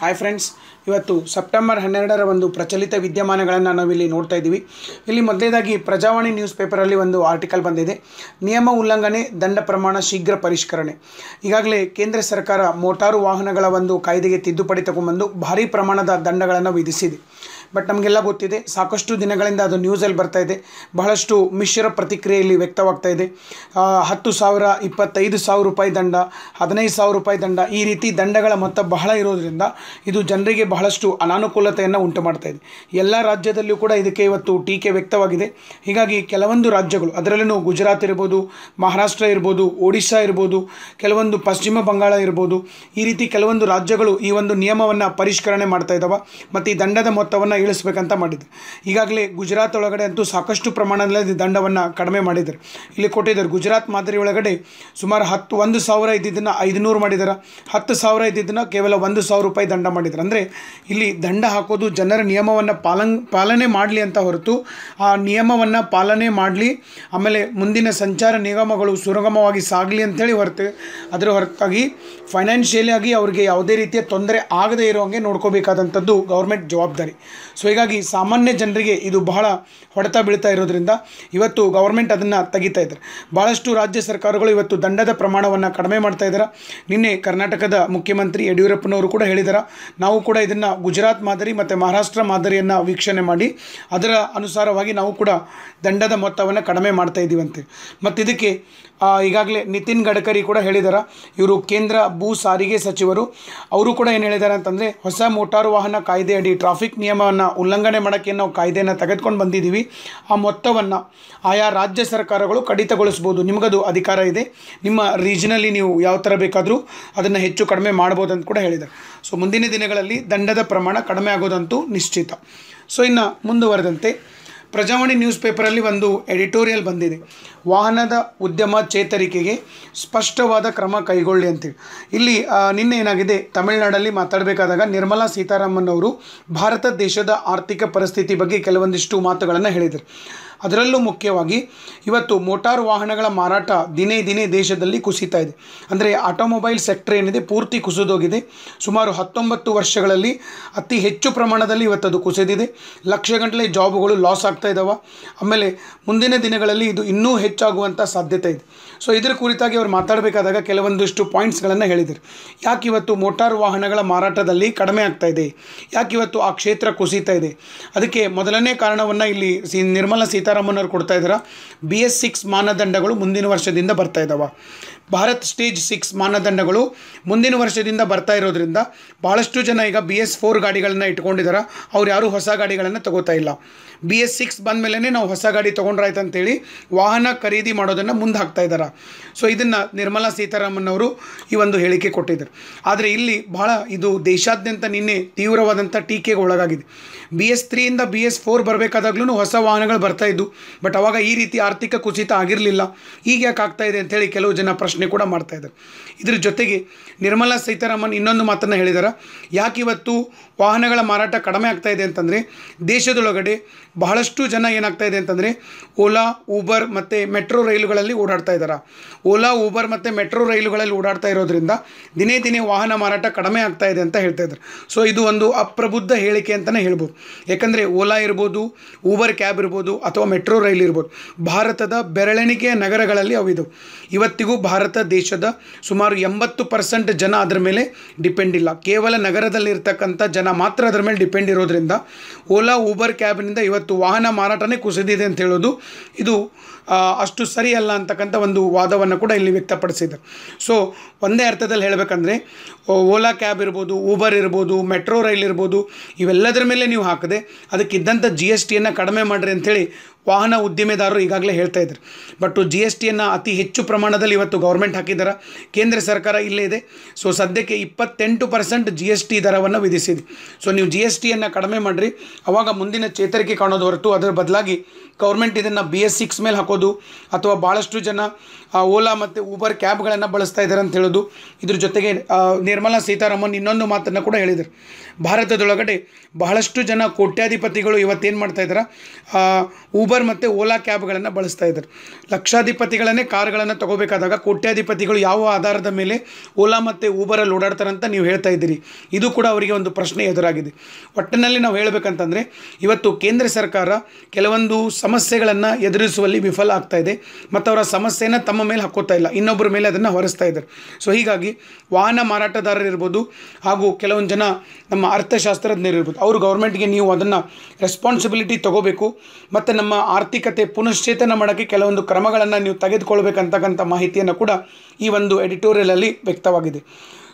Hi friends ಇವತ್ತು September ಹನ್ನೆರಡರ ಒಂದು ಪ್ರಚಲಿತ ವಿದ್ಯಮಾನಗಳನ್ನು ನಾವಿಲ್ಲಿ ನೋಡ್ತಾ ಇದ್ದೀವಿ. ಇಲ್ಲಿ ಮೊದಲೇದಾಗಿ ಪ್ರಜಾವಾಣಿ ನ್ಯೂಸ್ ಪೇಪರಲ್ಲಿ ಒಂದು ಆರ್ಟಿಕಲ್ ಬಂದಿದೆ. ನಿಯಮ ಉಲ್ಲಂಘನೆ, ದಂಡ ಪ್ರಮಾಣ, ಶೀಘ್ರ ಪರಿಷ್ಕರಣೆ. ಈಗಾಗಲೇ ಕೇಂದ್ರ ಸರ್ಕಾರ ಮೋಟಾರು ವಾಹನಗಳ ಒಂದು ಕಾಯ್ದೆಗೆ ತಿದ್ದುಪಡಿ ತಗೊಂಬಂದು ಭಾರಿ ಪ್ರಮಾಣದ ದಂಡಗಳನ್ನು ವಿಧಿಸಿದೆ. ಬಟ್ ನಮಗೆಲ್ಲ ಗೊತ್ತಿದೆ, ಸಾಕಷ್ಟು ದಿನಗಳಿಂದ ಅದು ನ್ಯೂಸಲ್ಲಿ ಬರ್ತಾ ಇದೆ. ಬಹಳಷ್ಟು ಮಿಶ್ರ ಪ್ರತಿಕ್ರಿಯೆಯಲ್ಲಿ ವ್ಯಕ್ತವಾಗ್ತಾ ಇದೆ. ಹತ್ತು ಸಾವಿರ, ಇಪ್ಪತ್ತೈದು ಸಾವಿರ ರೂಪಾಯಿ ದಂಡ, ಹದಿನೈದು ಸಾವಿರ ರೂಪಾಯಿ ದಂಡ, ಈ ರೀತಿ ದಂಡಗಳ ಮೊತ್ತ ಬಹಳ ಇರೋದ್ರಿಂದ ಇದು ಜನರಿಗೆ ಬಹಳಷ್ಟು ಅನಾನುಕೂಲತೆಯನ್ನು ಉಂಟು ಮಾಡ್ತಾ ಇದೆ. ಎಲ್ಲ ರಾಜ್ಯದಲ್ಲೂ ಕೂಡ ಇದಕ್ಕೆ ಇವತ್ತು ಟೀಕೆ ವ್ಯಕ್ತವಾಗಿದೆ. ಹೀಗಾಗಿ ಕೆಲವೊಂದು ರಾಜ್ಯಗಳು, ಅದರಲ್ಲೂ ಗುಜರಾತ್ ಇರ್ಬೋದು, ಮಹಾರಾಷ್ಟ್ರ ಇರ್ಬೋದು, ಒಡಿಶಾ ಇರ್ಬೋದು, ಕೆಲವೊಂದು ಪಶ್ಚಿಮ ಬಂಗಾಳ ಇರ್ಬೋದು, ಈ ರೀತಿ ಕೆಲವೊಂದು ರಾಜ್ಯಗಳು ಈ ಒಂದು ನಿಯಮವನ್ನು ಪರಿಷ್ಕರಣೆ ಮಾಡ್ತಾ ಇದ್ದಾವೆ ಮತ್ತು ಈ ದಂಡದ ಮೊತ್ತವನ್ನು ಇಳಿಸ್ಬೇಕಂತ ಮಾಡಿದ್ರು. ಈಗಾಗಲೇ ಗುಜರಾತ್ ಒಳಗಡೆ ಅಂತೂ ಸಾಕಷ್ಟು ಪ್ರಮಾಣದಲ್ಲಿ ದಂಡವನ್ನು ಕಡಿಮೆ ಮಾಡಿದ್ದಾರೆ. ಇಲ್ಲಿ ಕೊಟ್ಟಿದ್ದಾರೆ, ಗುಜರಾತ್ ಮಾದರಿ ಒಳಗಡೆ ಸುಮಾರು ಹತ್ತು, ಒಂದು ಸಾವಿರ ಇದ್ದಿದ್ದನ್ನು ಐದುನೂರು ಮಾಡಿದ್ದಾರೆ ಹತ್ತು ಸಾವಿರ ಇದ್ದಿದ್ದನ್ನು ಕೇವಲ ಒಂದು ಸಾವಿರ ರೂಪಾಯಿ ದಂಡ ಮಾಡಿದ್ದಾರೆ ಅಂದರೆ ಇಲ್ಲಿ ದಂಡ ಹಾಕೋದು ಜನರ ನಿಯಮವನ್ನು ಪಾಲನ್ ಪಾಲನೆ ಮಾಡಲಿ ಅಂತ ಹೊರತು ಆ ನಿಯಮವನ್ನು ಪಾಲನೆ ಮಾಡಲಿ, ಆಮೇಲೆ ಮುಂದಿನ ಸಂಚಾರ ನಿಗಮಗಳು ಸುರಗಮವಾಗಿ ಸಾಗಲಿ ಅಂತೇಳಿ ಹೊರತು, ಅದರ ಹೊರತಾಗಿ ಫೈನಾನ್ಷಿಯಲಿ ಆಗಿ ಅವ್ರಿಗೆ ಯಾವುದೇ ರೀತಿಯ ತೊಂದರೆ ಆಗದೇ ಹಾಗೆ ನೋಡ್ಕೋಬೇಕಾದಂಥದ್ದು ಗೌರ್ಮೆಂಟ್ ಜವಾಬ್ದಾರಿ. ಸೊ ಹೀಗಾಗಿ ಸಾಮಾನ್ಯ ಜನರಿಗೆ ಇದು ಬಹಳ ಹೊಡೆತ ಬೀಳ್ತಾ ಇರೋದ್ರಿಂದ ಇವತ್ತು ಗೌರ್ಮೆಂಟ್ ಅದನ್ನು ತೆಗಿತಾ ಇದ್ದಾರೆ. ಭಾಳಷ್ಟು ರಾಜ್ಯ ಸರ್ಕಾರಗಳು ಇವತ್ತು ದಂಡದ ಪ್ರಮಾಣವನ್ನು ಕಡಿಮೆ ಮಾಡ್ತಾ ಇದ್ದಾರೆ. ನಿನ್ನೆ ಕರ್ನಾಟಕದ ಮುಖ್ಯಮಂತ್ರಿ ಯಡಿಯೂರಪ್ಪನವರು ಕೂಡ ಹೇಳಿದ್ದಾರೆ ನಾವು ಕೂಡ ಇದನ್ನು ಗುಜರಾತ್ ಮಾದರಿ ಮತ್ತು ಮಹಾರಾಷ್ಟ್ರ ಮಾದರಿಯನ್ನು ವೀಕ್ಷಣೆ ಮಾಡಿ, ಅದರ ಅನುಸಾರವಾಗಿ ನಾವು ಕೂಡ ದಂಡದ ಮೊತ್ತವನ್ನು ಕಡಿಮೆ ಮಾಡ್ತಾ ಇದ್ದೀವಂತೆ. ಮತ್ತು ಇದಕ್ಕೆ ಈಗಾಗಲೇ ನಿತಿನ್ ಗಡ್ಕರಿ ಕೂಡ ಹೇಳಿದ್ದಾರೆ ಇವರು ಕೇಂದ್ರ ಭೂ ಸಾರಿಗೆ ಸಚಿವರು. ಅವರು ಕೂಡ ಏನು ಹೇಳಿದ್ದಾರೆ ಅಂತಂದರೆ ಹೊಸ ಮೋಟಾರು ವಾಹನ ಕಾಯ್ದೆ ಅಡಿ ಟ್ರಾಫಿಕ್ ನಿಯಮವನ್ನು ಉಲ್ಲಂಘನೆ ಮಾಡೋಕ್ಕೆ ನಾವು ಕಾಯ್ದೆಯನ್ನು ತೆಗೆದುಕೊಂಡು ಬಂದಿದ್ದೀವಿ. ಆ ಮೊತ್ತವನ್ನು ಆಯಾ ರಾಜ್ಯ ಸರ್ಕಾರಗಳು ಕಡಿತಗೊಳಿಸ್ಬೋದು. ನಿಮಗದು ಅಧಿಕಾರ ಇದೆ. ನಿಮ್ಮ ರೀಜನಲ್ಲಿ ನೀವು ಯಾವ ಥರ ಬೇಕಾದರೂ ಅದನ್ನು ಹೆಚ್ಚು ಕಡಿಮೆ ಮಾಡ್ಬೋದು ಅಂತ ಕೂಡ ಹೇಳಿದ್ದಾರೆ. ಸೊ ಮುಂದಿನ ದಿನಗಳಲ್ಲಿ ದಂಡದ ಪ್ರಮಾಣ ಕಡಿಮೆ ಆಗೋದಂತೂ ನಿಶ್ಚಿತ. ಸೊ ಇನ್ನು ಮುಂದುವರೆದಂತೆ ಪ್ರಜಾವಾಣಿ ನ್ಯೂಸ್ ಪೇಪರಲ್ಲಿ ಒಂದು ಎಡಿಟೋರಿಯಲ್ ಬಂದಿದೆ. ವಾಹನದ ಉದ್ಯಮ ಚೇತರಿಕೆಗೆ ಸ್ಪಷ್ಟವಾದ ಕ್ರಮ ಕೈಗೊಳ್ಳಿ ಅಂತೇಳಿ ಇಲ್ಲಿ ನಿನ್ನೆ ಏನಾಗಿದೆ? ತಮಿಳುನಾಡಲ್ಲಿ ಮಾತಾಡಬೇಕಾದಾಗ ನಿರ್ಮಲಾ ಸೀತಾರಾಮನ್ ಅವರು ಭಾರತ ದೇಶದ ಆರ್ಥಿಕ ಪರಿಸ್ಥಿತಿ ಬಗ್ಗೆ ಕೆಲವೊಂದಿಷ್ಟು ಮಾತುಗಳನ್ನು ಹೇಳಿದರು. ಅದರಲ್ಲೂ ಮುಖ್ಯವಾಗಿ ಇವತ್ತು ಮೋಟಾರು ವಾಹನಗಳ ಮಾರಾಟ ದಿನೇ ದಿನೇ ದೇಶದಲ್ಲಿ ಕುಸಿತಾ ಇದೆ. ಅಂದರೆ ಆಟೋಮೊಬೈಲ್ ಸೆಕ್ಟರ್ ಏನಿದೆ, ಪೂರ್ತಿ ಕುಸಿದೋಗಿದೆ. ಸುಮಾರು ಹತ್ತೊಂಬತ್ತು ವರ್ಷಗಳಲ್ಲಿ ಅತಿ ಹೆಚ್ಚು ಪ್ರಮಾಣದಲ್ಲಿ ಇವತ್ತು ಅದು ಕುಸಿದಿದೆ. ಲಕ್ಷಗಟ್ಟಲೆ ಜಾಬ್ಗಳು ಲಾಸ್ ಆಗ್ತಾ ಇದ್ದಾವೆ ಆಮೇಲೆ ಮುಂದಿನ ದಿನಗಳಲ್ಲಿ ಇದು ಇನ್ನೂ ಹೆಚ್ಚಾಗುವಂಥ ಸಾಧ್ಯತೆ ಇದೆ. ಸೊ ಇದರ ಕುರಿತಾಗಿ ಅವರು ಮಾತಾಡಬೇಕಾದಾಗ ಕೆಲವೊಂದಿಷ್ಟು ಪಾಯಿಂಟ್ಸ್ಗಳನ್ನು ಹೇಳಿದರು. ಯಾಕೆ ಇವತ್ತು ಮೋಟಾರು ವಾಹನಗಳ ಮಾರಾಟದಲ್ಲಿ ಕಡಿಮೆ ಆಗ್ತಾ ಇದೆ? ಯಾಕೆ ಇವತ್ತು ಆ ಕ್ಷೇತ್ರ ಕುಸಿತಾ ಇದೆ? ಅದಕ್ಕೆ ಮೊದಲನೇ ಕಾರಣವನ್ನು ಇಲ್ಲಿ ಸಿ ನಿರ್ಮಲಾ ಸೀತಾರಾಮನ್ ಅವರು ಕೊಡ್ತಾ ಇದ್ದಾರೆ? ಬಿ ಎಸ್ ಸಿಕ್ಸ್ ಮಾನದಂಡಗಳು ಮುಂದಿನ ವರ್ಷದಿಂದ ಬರ್ತಾ ಇದ್ದಾವೆ ಭಾರತ್ ಸ್ಟೇಜ್ ಸಿಕ್ಸ್ ಮಾನದಂಡಗಳು ಮುಂದಿನ ವರ್ಷದಿಂದ ಬರ್ತಾ ಇರೋದ್ರಿಂದ ಭಾಳಷ್ಟು ಜನ ಈಗ ಬಿ ಎಸ್ ಫೋರ್ ಗಾಡಿಗಳನ್ನು ಇಟ್ಕೊಂಡಿದ್ದಾರೆ ಅವ್ರು ಯಾರೂ ಹೊಸ ಗಾಡಿಗಳನ್ನು ತಗೋತಾ ಇಲ್ಲ. ಬಿ ಎಸ್ ಸಿಕ್ಸ್ ಬಂದ ಮೇಲೇ ನಾವು ಹೊಸ ಗಾಡಿ ತೊಗೊಂಡ್ರಾಯ್ತು ಅಂತೇಳಿ ವಾಹನ ಖರೀದಿ ಮಾಡೋದನ್ನು ಮುಂದೆ ಹಾಕ್ತಾ ಇದ್ದಾರೆ ಸೊ ಇದನ್ನು ನಿರ್ಮಲಾ ಸೀತಾರಾಮನ್ ಅವರು ಈ ಒಂದು ಹೇಳಿಕೆ ಕೊಟ್ಟಿದ್ದರು. ಆದರೆ ಇಲ್ಲಿ ಬಹಳ ಇದು ದೇಶಾದ್ಯಂತ ನಿನ್ನೆ ತೀವ್ರವಾದಂಥ ಟೀಕೆಗೆ ಒಳಗಾಗಿದೆ. ಬಿ ಎಸ್ ತ್ರೀಯಿಂದ ಬಿ ಎಸ್ ಫೋರ್ ಬರಬೇಕಾದಾಗ್ಲೂ ಹೊಸ ವಾಹನಗಳು ಬರ್ತಾ ಇದ್ದು ಬಟ್ ಅವಾಗ ಈ ರೀತಿ ಆರ್ಥಿಕ ಕುಸಿತ ಆಗಿರಲಿಲ್ಲ. ಈಗ ಯಾಕೆ ಆಗ್ತಾ ಇದೆ ಅಂತೇಳಿ ಕೆಲವು ಜನ ಪ್ರಶ್ನೆ ಕೂಡ ಮಾಡ್ತಾ ಇದ್ದಾರೆ. ಇದ್ರ ಜೊತೆಗೆ ನಿರ್ಮಲಾ ಸೀತಾರಾಮನ್ ಇನ್ನೊಂದು ಮಾತನ್ನು ಹೇಳಿದಾರೆ. ಯಾಕೆ ಇವತ್ತು ವಾಹನಗಳ ಮಾರಾಟ ಕಡಿಮೆ ಆಗ್ತಾ ಇದೆ ಅಂತಂದರೆ ದೇಶದೊಳಗಡೆ ಬಹಳಷ್ಟು ಜನ ಏನಾಗ್ತಾ ಇದೆ ಅಂತಂದರೆ ಓಲಾ, ಊಬರ್ ಮತ್ತು ಮೆಟ್ರೋ ರೈಲುಗಳಲ್ಲಿ ಓಡಾಡ್ತಾ ಇದ್ದಾರೆ ಓಲಾ, ಊಬರ್ ಮತ್ತು ಮೆಟ್ರೋ ರೈಲುಗಳಲ್ಲಿ ಓಡಾಡ್ತಾ ಇರೋದ್ರಿಂದ ದಿನೇ ದಿನೇ ವಾಹನ ಮಾರಾಟ ಕಡಿಮೆ ಆಗ್ತಾ ಇದೆ ಅಂತ ಹೇಳ್ತಾ ಇದ್ದಾರೆ ಸೊ ಇದು ಒಂದು ಅಪ್ರಬುದ್ಧ ಹೇಳಿಕೆ ಅಂತಲೇ ಹೇಳ್ಬೋದು. ಯಾಕಂದರೆ ಓಲಾ ಇರ್ಬೋದು, ಊಬರ್ ಕ್ಯಾಬ್ ಇರ್ಬೋದು ಅಥವಾ ಮೆಟ್ರೋ ರೈಲ್ ಇರ್ಬೋದು, ಭಾರತದ ಬೆರಳೆಣಿಕೆಯ ನಗರಗಳಲ್ಲಿ ಅವು ಇದು ಇವತ್ತಿಗೂ ಭಾರತ ದೇಶದ ಸುಮಾರು ಎಂಬತ್ತು ಪರ್ಸೆಂಟ್ ಜನ ಅದರ ಮೇಲೆ ಡಿಪೆಂಡ್ ಇಲ್ಲ. ಕೇವಲ ನಗರದಲ್ಲಿರ್ತಕ್ಕಂಥ ಜನ ಮಾತ್ರ ಅದರ ಮೇಲೆ ಡಿಪೆಂಡ್ ಇರೋದ್ರಿಂದ ಓಲಾ, ಊಬರ್ ಕ್ಯಾಬ್ನಿಂದ ಇವತ್ತು ವಾಹನ ಮಾರಾಟನೇ ಕುಸಿದಿದೆ ಅಂತ ಹೇಳೋದು. ಇದು ಅಷ್ಟು ಸರಿ ಅಲ್ಲ ಅಂತಕ್ಕಂಥ ಒಂದು ವಾದವನ್ನು ಕೂಡ ಇಲ್ಲಿ ವ್ಯಕ್ತಪಡಿಸಿದ್ದಾರೆ ಸೊ ಒಂದೇ ಅರ್ಥದಲ್ಲಿ ಹೇಳಬೇಕಂದ್ರೆ ಓಲಾ ಕ್ಯಾಬ್ ಇರ್ಬೋದು, ಊಬರ್ ಇರ್ಬೋದು, ಮೆಟ್ರೋ ರೈಲ್ ಇರ್ಬೋದು, ಇವೆಲ್ಲದರ ಮೇಲೆ ನೀವು ಹಾಕದೆ, ಅದಕ್ಕಿದ್ದಂಥ ಜಿ ಎಸ್ ಟಿಯನ್ನು ಕಡಿಮೆ ಮಾಡಿರಿ ಅಂಥೇಳಿ ವಾಹನ ಉದ್ದಿಮೆದಾರರು ಈಗಾಗಲೇ ಹೇಳ್ತಾ ಇದ್ದಾರೆ. ಬಟ್ ಜಿ ಎಸ್ ಟಿಯನ್ನು ಅತಿ ಹೆಚ್ಚು ಪ್ರಮಾಣದಲ್ಲಿ ಇವತ್ತು ಗೌರ್ಮೆಂಟ್ ಹಾಕಿದ್ದಾರೆ. ಕೇಂದ್ರ ಸರ್ಕಾರ ಇಲ್ಲೇ ಇದೆ. ಸೊ ಸದ್ಯಕ್ಕೆ ಇಪ್ಪತ್ತೆಂಟು ಪರ್ಸೆಂಟ್ ಜಿ ಎಸ್ ಟಿ ದರವನ್ನು ವಿಧಿಸಿದೆ. ಸೊ ನೀವು ಜಿ ಎಸ್ ಟಿಯನ್ನು ಕಡಿಮೆ ಮಾಡಿರಿ. ಅವಾಗ ಮುಂದಿನ ಚೇತರಿಕೆ ಕಾಣೋದು ಹೊರತು ಅದರ ಬದಲಾಗಿ ಗೌರ್ಮೆಂಟ್ ಇದನ್ನು ಬಿ ಎಸ್ ಸಿಕ್ಸ್ ಮೇಲೆ ಹಾಕೋದು ಅಥವಾ ಭಾಳಷ್ಟು ಜನ ಓಲಾ ಮತ್ತು ಊಬರ್ ಕ್ಯಾಬ್ಗಳನ್ನು ಬಳಸ್ತಾ ಇದ್ದಾರೆ ಅಂತ ಹೇಳೋದು. ಇದ್ರ ಜೊತೆಗೆ ನಿರ್ಮಲಾ ಸೀತಾರಾಮನ್ ಇನ್ನೊಂದು ಮಾತನ್ನು ಕೂಡ ಹೇಳಿದರು ಭಾರತದೊಳಗಡೆ ಬಹಳಷ್ಟು ಜನ ಕೋಟ್ಯಾಧಿಪತಿಗಳು ಇವತ್ತೇನು ಮಾಡ್ತಾ ಇದ್ದಾರೆ? ಊಬರ್ ಮತ್ತು ಓಲಾ ಕ್ಯಾಬ್ಗಳನ್ನು ಬಳಸ್ತಾ ಇದ್ದಾರೆ. ಲಕ್ಷಾಧಿಪತಿಗಳನ್ನೇ ಕಾರ್ಗಳನ್ನು ತಗೋಬೇಕಾದಾಗ ಕೋಟ್ಯಾಧಿಪತಿಗಳು ಯಾವ ಆಧಾರದ ಮೇಲೆ ಓಲಾ ಮತ್ತು ಊಬರಲ್ಲಿ ಓಡಾಡ್ತಾರೆ ಅಂತ ನೀವು ಹೇಳ್ತಾ ಇದ್ದೀರಿ. ಇದು ಕೂಡ ಅವರಿಗೆ ಒಂದು ಪ್ರಶ್ನೆ ಎದುರಾಗಿದೆ. ಒಟ್ಟಿನಲ್ಲಿ ನಾವು ಹೇಳಬೇಕಂತಂದರೆ, ಇವತ್ತು ಕೇಂದ್ರ ಸರ್ಕಾರ ಕೆಲವೊಂದು ಸಮಸ್ಯೆಗಳನ್ನು ಎದುರಿಸುವಲ್ಲಿ ವಿಫಲ ಆಗ್ತಾ ಇದೆ. ಮತ್ತು ಅವರ ಸಮಸ್ಯೆನ ತಮ್ಮ ಮೇಲೆ ಹಾಕೋತಾ ಇಲ್ಲ. ಇನ್ನೊಬ್ಬರ ಮೇಲೆ ಅದನ್ನು ಹೊರಿಸ್ತಾ ಇದ್ದಾರೆ. ಸೊ ಹೀಗಾಗಿ ವಾಹನ ಮಾರಾಟಗಾರರಿರ್ಬೋದು ಹಾಗೂ ಕೆಲವೊಂದು ಜನ ನಮ್ಮ ಅರ್ಥಶಾಸ್ತ್ರಜ್ಞರಿರ್ಬೋದು ಅವರು ಗೌರ್ಮೆಂಟ್ಗೆ ನೀವು ಅದನ್ನು ರೆಸ್ಪಾನ್ಸಿಬಿಲಿಟಿ ತಗೋಬೇಕು. ಮತ್ತು ನಮ್ಮ ಆರ್ಥಿಕತೆ ಪುನಶ್ಚೇತನ ಮಾಡೋಕ್ಕೆ ಕೆಲವೊಂದು ಕ್ರಮಗಳನ್ನು ನೀವು ತೆಗೆದುಕೊಳ್ಬೇಕಂತಕ್ಕಂಥ ಮಾಹಿತಿಯನ್ನು ಕೂಡ ಈ ಒಂದು ಎಡಿಟೋರಿಯಲಲ್ಲಿ ವ್ಯಕ್ತವಾಗಿದೆ.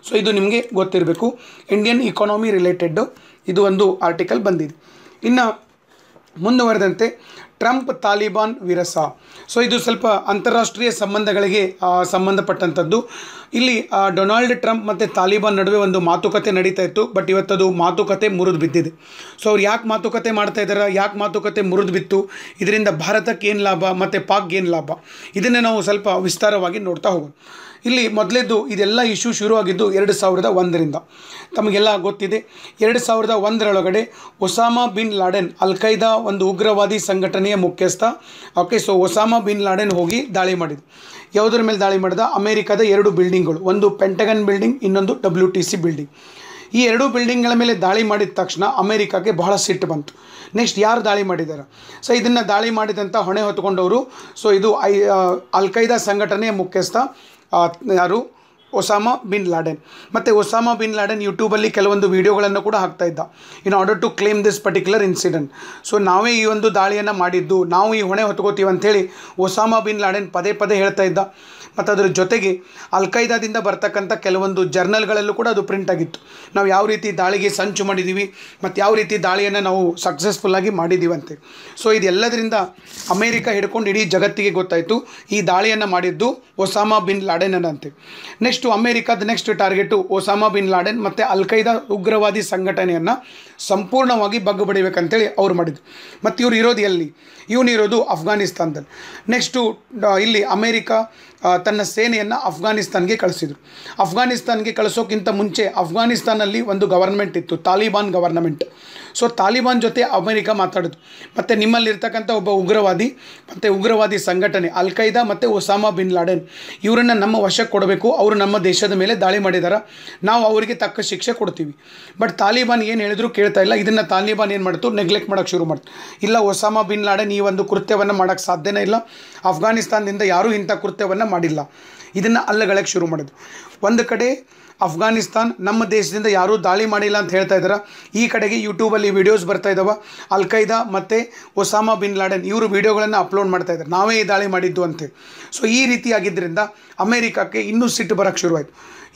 ಸೊ ಇದು ನಿಮಗೆ ಗೊತ್ತಿರಬೇಕು. ಇಂಡಿಯನ್ ಇಕಾನಮಿ ರಿಲೇಟೆಡ್ಡು ಇದು ಒಂದು ಆರ್ಟಿಕಲ್ ಬಂದಿದೆ. ಇನ್ನು ಮುಂದುವರೆದಂತೆ ಟ್ರಂಪ್ ತಾಲಿಬಾನ್ ವಿರಸ. ಸೊ, ಇದು ಸ್ವಲ್ಪ ಅಂತಾರಾಷ್ಟ್ರೀಯ ಸಂಬಂಧಗಳಿಗೆ ಸಂಬಂಧಪಟ್ಟಂಥದ್ದು. ಇಲ್ಲಿ ಡೊನಾಲ್ಡ್ ಟ್ರಂಪ್ ಮತ್ತು ತಾಲಿಬಾನ್ ನಡುವೆ ಒಂದು ಮಾತುಕತೆ ನಡೀತಾ ಇತ್ತು, ಬಟ್ ಇವತ್ತದು ಮಾತುಕತೆ ಮುರಿದು ಬಿದ್ದಿದೆ. ಸೊ, ಅವ್ರು ಯಾಕೆ ಮಾತುಕತೆ ಮಾಡ್ತಾ ಇದ್ದಾರೆ ಯಾಕೆ ಮಾತುಕತೆ ಮುರಿದು ಬಿತ್ತು, ಇದರಿಂದ ಭಾರತಕ್ಕೆ ಏನು ಲಾಭ ಮತ್ತು ಪಾಕ್ಗೆ ಏನು ಲಾಭ, ಇದನ್ನೇ ನಾವು ಸ್ವಲ್ಪ ವಿಸ್ತಾರವಾಗಿ ನೋಡ್ತಾ ಹೋಗೋಣ. ಇಲ್ಲಿ ಮೊದಲೇದು ಇದೆಲ್ಲ ಇಶ್ಯೂ ಶುರುವಾಗಿದ್ದು ಎರಡು ಸಾವಿರದ ಒಂದರಿಂದ. ತಮಗೆಲ್ಲ ಗೊತ್ತಿದೆ, ಎರಡು ಸಾವಿರದ ಒಂದರೊಳಗಡೆ ಒಸಾಮಾ ಬಿನ್ ಲಾಡೆನ್ ಅಲ್ ಖೈದಾ ಒಂದು ಉಗ್ರವಾದಿ ಸಂಘಟನೆಯ ಮುಖ್ಯಸ್ಥ. Okay so Osama bin Laden ಹೋಗಿ ದಾಳಿ ಮಾಡಿದ ಯಾವುದರ ಮೇಲೆ ದಾಳಿ ಮಾಡಿದ? ಅಮೇರಿಕಾದ ಎರಡು ಬಿಲ್ಡಿಂಗ್ಗಳು, ಒಂದು ಪೆಂಟಗನ್ ಬಿಲ್ಡಿಂಗ್, ಇನ್ನೊಂದು ಡಬ್ಲ್ಯೂ ಟಿ ಸಿ ಬಿಲ್ಡಿಂಗ್. ಈ ಎರಡೂ ಬಿಲ್ಡಿಂಗ್ಗಳ ಮೇಲೆ ದಾಳಿ ಮಾಡಿದ ತಕ್ಷಣ ಅಮೇರಿಕಾಗೆ ಬಹಳ ಸಿಟ್ಟು ಬಂತು. ನೆಕ್ಸ್ಟ್ ಯಾರು ದಾಳಿ ಮಾಡಿದ್ದಾರೆ ಸೊ ಇದನ್ನು ದಾಳಿ ಮಾಡಿದಂಥ ಹೊಣೆ ಹೊತ್ಕೊಂಡವರು ಸೊ ಇದು ಐ ಅಲ್ ಖೈದಾ ಸಂಘಟನೆಯ ಮುಖ್ಯಸ್ಥ ಯಾರು ಒಸಾಮಾ ಬಿನ್ ಲಾಡೆನ್. ಮತ್ತು ಒಸಾಮಾ ಬಿನ್ ಲಾಡೆನ್ ಯೂಟ್ಯೂಬಲ್ಲಿ ಕೆಲವೊಂದು ವೀಡಿಯೋಗಳನ್ನು ಕೂಡ ಹಾಕ್ತಾ ಇದ್ದ. In order to claim this particular incident so ನಾವೇ ಈ ಒಂದು ದಾಳಿಯನ್ನು ಮಾಡಿದ್ದು, ನಾವು ಈ ಹೊಣೆ ಹೊತ್ಕೋತೀವಿ ಅಂಥೇಳಿ ಒಸಾಮಾ ಬಿನ್ ಲಾಡೆನ್ ಪದೇ ಪದೇ ಹೇಳ್ತಾ ಇದ್ದ. ಮತ್ತು ಅದರ ಜೊತೆಗೆ ಅಲ್ಕೈದಾದಿಂದ ಬರ್ತಕ್ಕಂಥ ಕೆಲವೊಂದು ಜರ್ನಲ್ಗಳಲ್ಲೂ ಕೂಡ ಅದು ಪ್ರಿಂಟ್ ಆಗಿತ್ತು. ನಾವು ಯಾವ ರೀತಿ ದಾಳಿಗೆ ಸಂಚು ಮಾಡಿದ್ದೀವಿ ಮತ್ತು ಯಾವ ರೀತಿ ದಾಳಿಯನ್ನು ನಾವು ಸಕ್ಸಸ್ಫುಲ್ಲಾಗಿ ಮಾಡಿದ್ದೀವಿ ಅಂತೆ. ಸೊ ಇದೆಲ್ಲದರಿಂದ ಅಮೇರಿಕ ಹಿಡ್ಕೊಂಡು ಇಡೀ ಜಗತ್ತಿಗೆ ಗೊತ್ತಾಯಿತು, ಈ ದಾಳಿಯನ್ನು ಮಾಡಿದ್ದು ಒಸಾಮಾ ಬಿನ್ ಲಾಡೆನ್ ಅಂತೆ ನೆಕ್ಸ್ಟು ಅಮೇರಿಕಾದ next target Osama bin Laden ಮತ್ತು ಅಲ್ ಖೈದಾ ಉಗ್ರವಾದಿ ಸಂಘಟನೆಯನ್ನು ಸಂಪೂರ್ಣವಾಗಿ ಬಗ್ಗುಬಡಿಬೇಕಂತೇಳಿ ಅವ್ರು ಮಾಡಿದ್ರು. ಮತ್ತು ಇವ್ರು ಇರೋದು ಎಲ್ಲಿ? ಇವನಿರೋದು ಅಫ್ಘಾನಿಸ್ತಾನದಲ್ಲಿ ನೆಕ್ಸ್ಟು ಇಲ್ಲಿ ಅಮೇರಿಕ ತನ್ನ ಸೇನೆಯನ್ನು ಅಫ್ಘಾನಿಸ್ತಾನ್ಗೆ ಕಳಿಸಿದರು. ಅಫ್ಘಾನಿಸ್ತಾನ್ಗೆ ಕಳಿಸೋಕ್ಕಿಂತ ಮುಂಚೆ ಅಫ್ಘಾನಿಸ್ತಾನಲ್ಲಿ ಒಂದು ಗವರ್ಮೆಂಟ್ ಇತ್ತು, ತಾಲಿಬಾನ್ ಗವರ್ನಮೆಂಟ್. ಸೊ ತಾಲಿಬಾನ್ ಜೊತೆ ಅಮೆರಿಕ ಮಾತಾಡೋದು ಮತ್ತು ನಿಮ್ಮಲ್ಲಿರ್ತಕ್ಕಂಥ ಒಬ್ಬ ಉಗ್ರವಾದಿ, ಮತ್ತು ಉಗ್ರವಾದಿ ಸಂಘಟನೆ ಅಲ್ ಖೈದಾ ಮತ್ತು ಒಸಾಮಾ ಬಿನ್ ಲಾಡೆನ್, ಇವರನ್ನು ನಮ್ಮ ವಶಕ್ಕೆ ಕೊಡಬೇಕು, ಅವರು ನಮ್ಮ ದೇಶದ ಮೇಲೆ ದಾಳಿ ಮಾಡಿದ್ದಾರೆ ನಾವು ಅವರಿಗೆ ತಕ್ಕ ಶಿಕ್ಷೆ ಕೊಡ್ತೀವಿ. ಬಟ್ ತಾಲಿಬಾನ್ ಏನು ಹೇಳಿದ್ರು ಕೇಳ್ತಾ ಇಲ್ಲ, ಇದನ್ನು ತಾಲಿಬಾನ್ ಏನು ಮಾಡ್ತು? ನೆಗ್ಲೆಕ್ಟ್ ಮಾಡೋಕ್ಕೆ ಶುರು ಮಾಡ್ತು. ಇಲ್ಲ, ಒಸಾಮಾ ಬಿನ್ ಲಾಡೆನ್ ಈ ಒಂದು ಕೃತ್ಯವನ್ನು ಮಾಡೋಕ್ಕೆ ಸಾಧ್ಯನೇ ಇಲ್ಲ, ಅಫ್ಘಾನಿಸ್ತಾನದಿಂದ ಯಾರೂ ಇಂಥ ಕೃತ್ಯವನ್ನು ಮಾಡಿಲ್ಲ. ಇದನ್ನು ಅಲ್ಲಗಳಕ್ಕೆ ಶುರು ಮಾಡೋದು ಒಂದು ಕಡೆ ಅಫ್ಘಾನಿಸ್ತಾನ್ ನಮ್ಮ ದೇಶದಿಂದ ಯಾರೂ ದಾಳಿ ಮಾಡಿಲ್ಲ ಅಂತ ಹೇಳ್ತಾ ಇದ್ದಾರೆ ಈ ಕಡೆಗೆ ಯೂಟ್ಯೂಬಲ್ಲಿ ವೀಡಿಯೋಸ್ ಬರ್ತಾ ಇದ್ದಾವೆ ಅಲ್ ಖೈದಾ ಮತ್ತು ಒಸಾಮಾ ಬಿನ್ ಲಾಡೆನ್ ಇವರು ವೀಡಿಯೋಗಳನ್ನು ಅಪ್ಲೋಡ್ ಮಾಡ್ತಾ ಇದ್ದಾರೆ ನಾವೇ ಈ ದಾಳಿ ಮಾಡಿದ್ದು ಅಂತೆ. ಸೊ ಈ ರೀತಿಯಾಗಿದ್ದರಿಂದ ಅಮೇರಿಕಕ್ಕೆ ಇನ್ನೂ ಸಿಟ್ಟು ಬರೋಕ್ಕೆ ಶುರುವಾಯಿತು.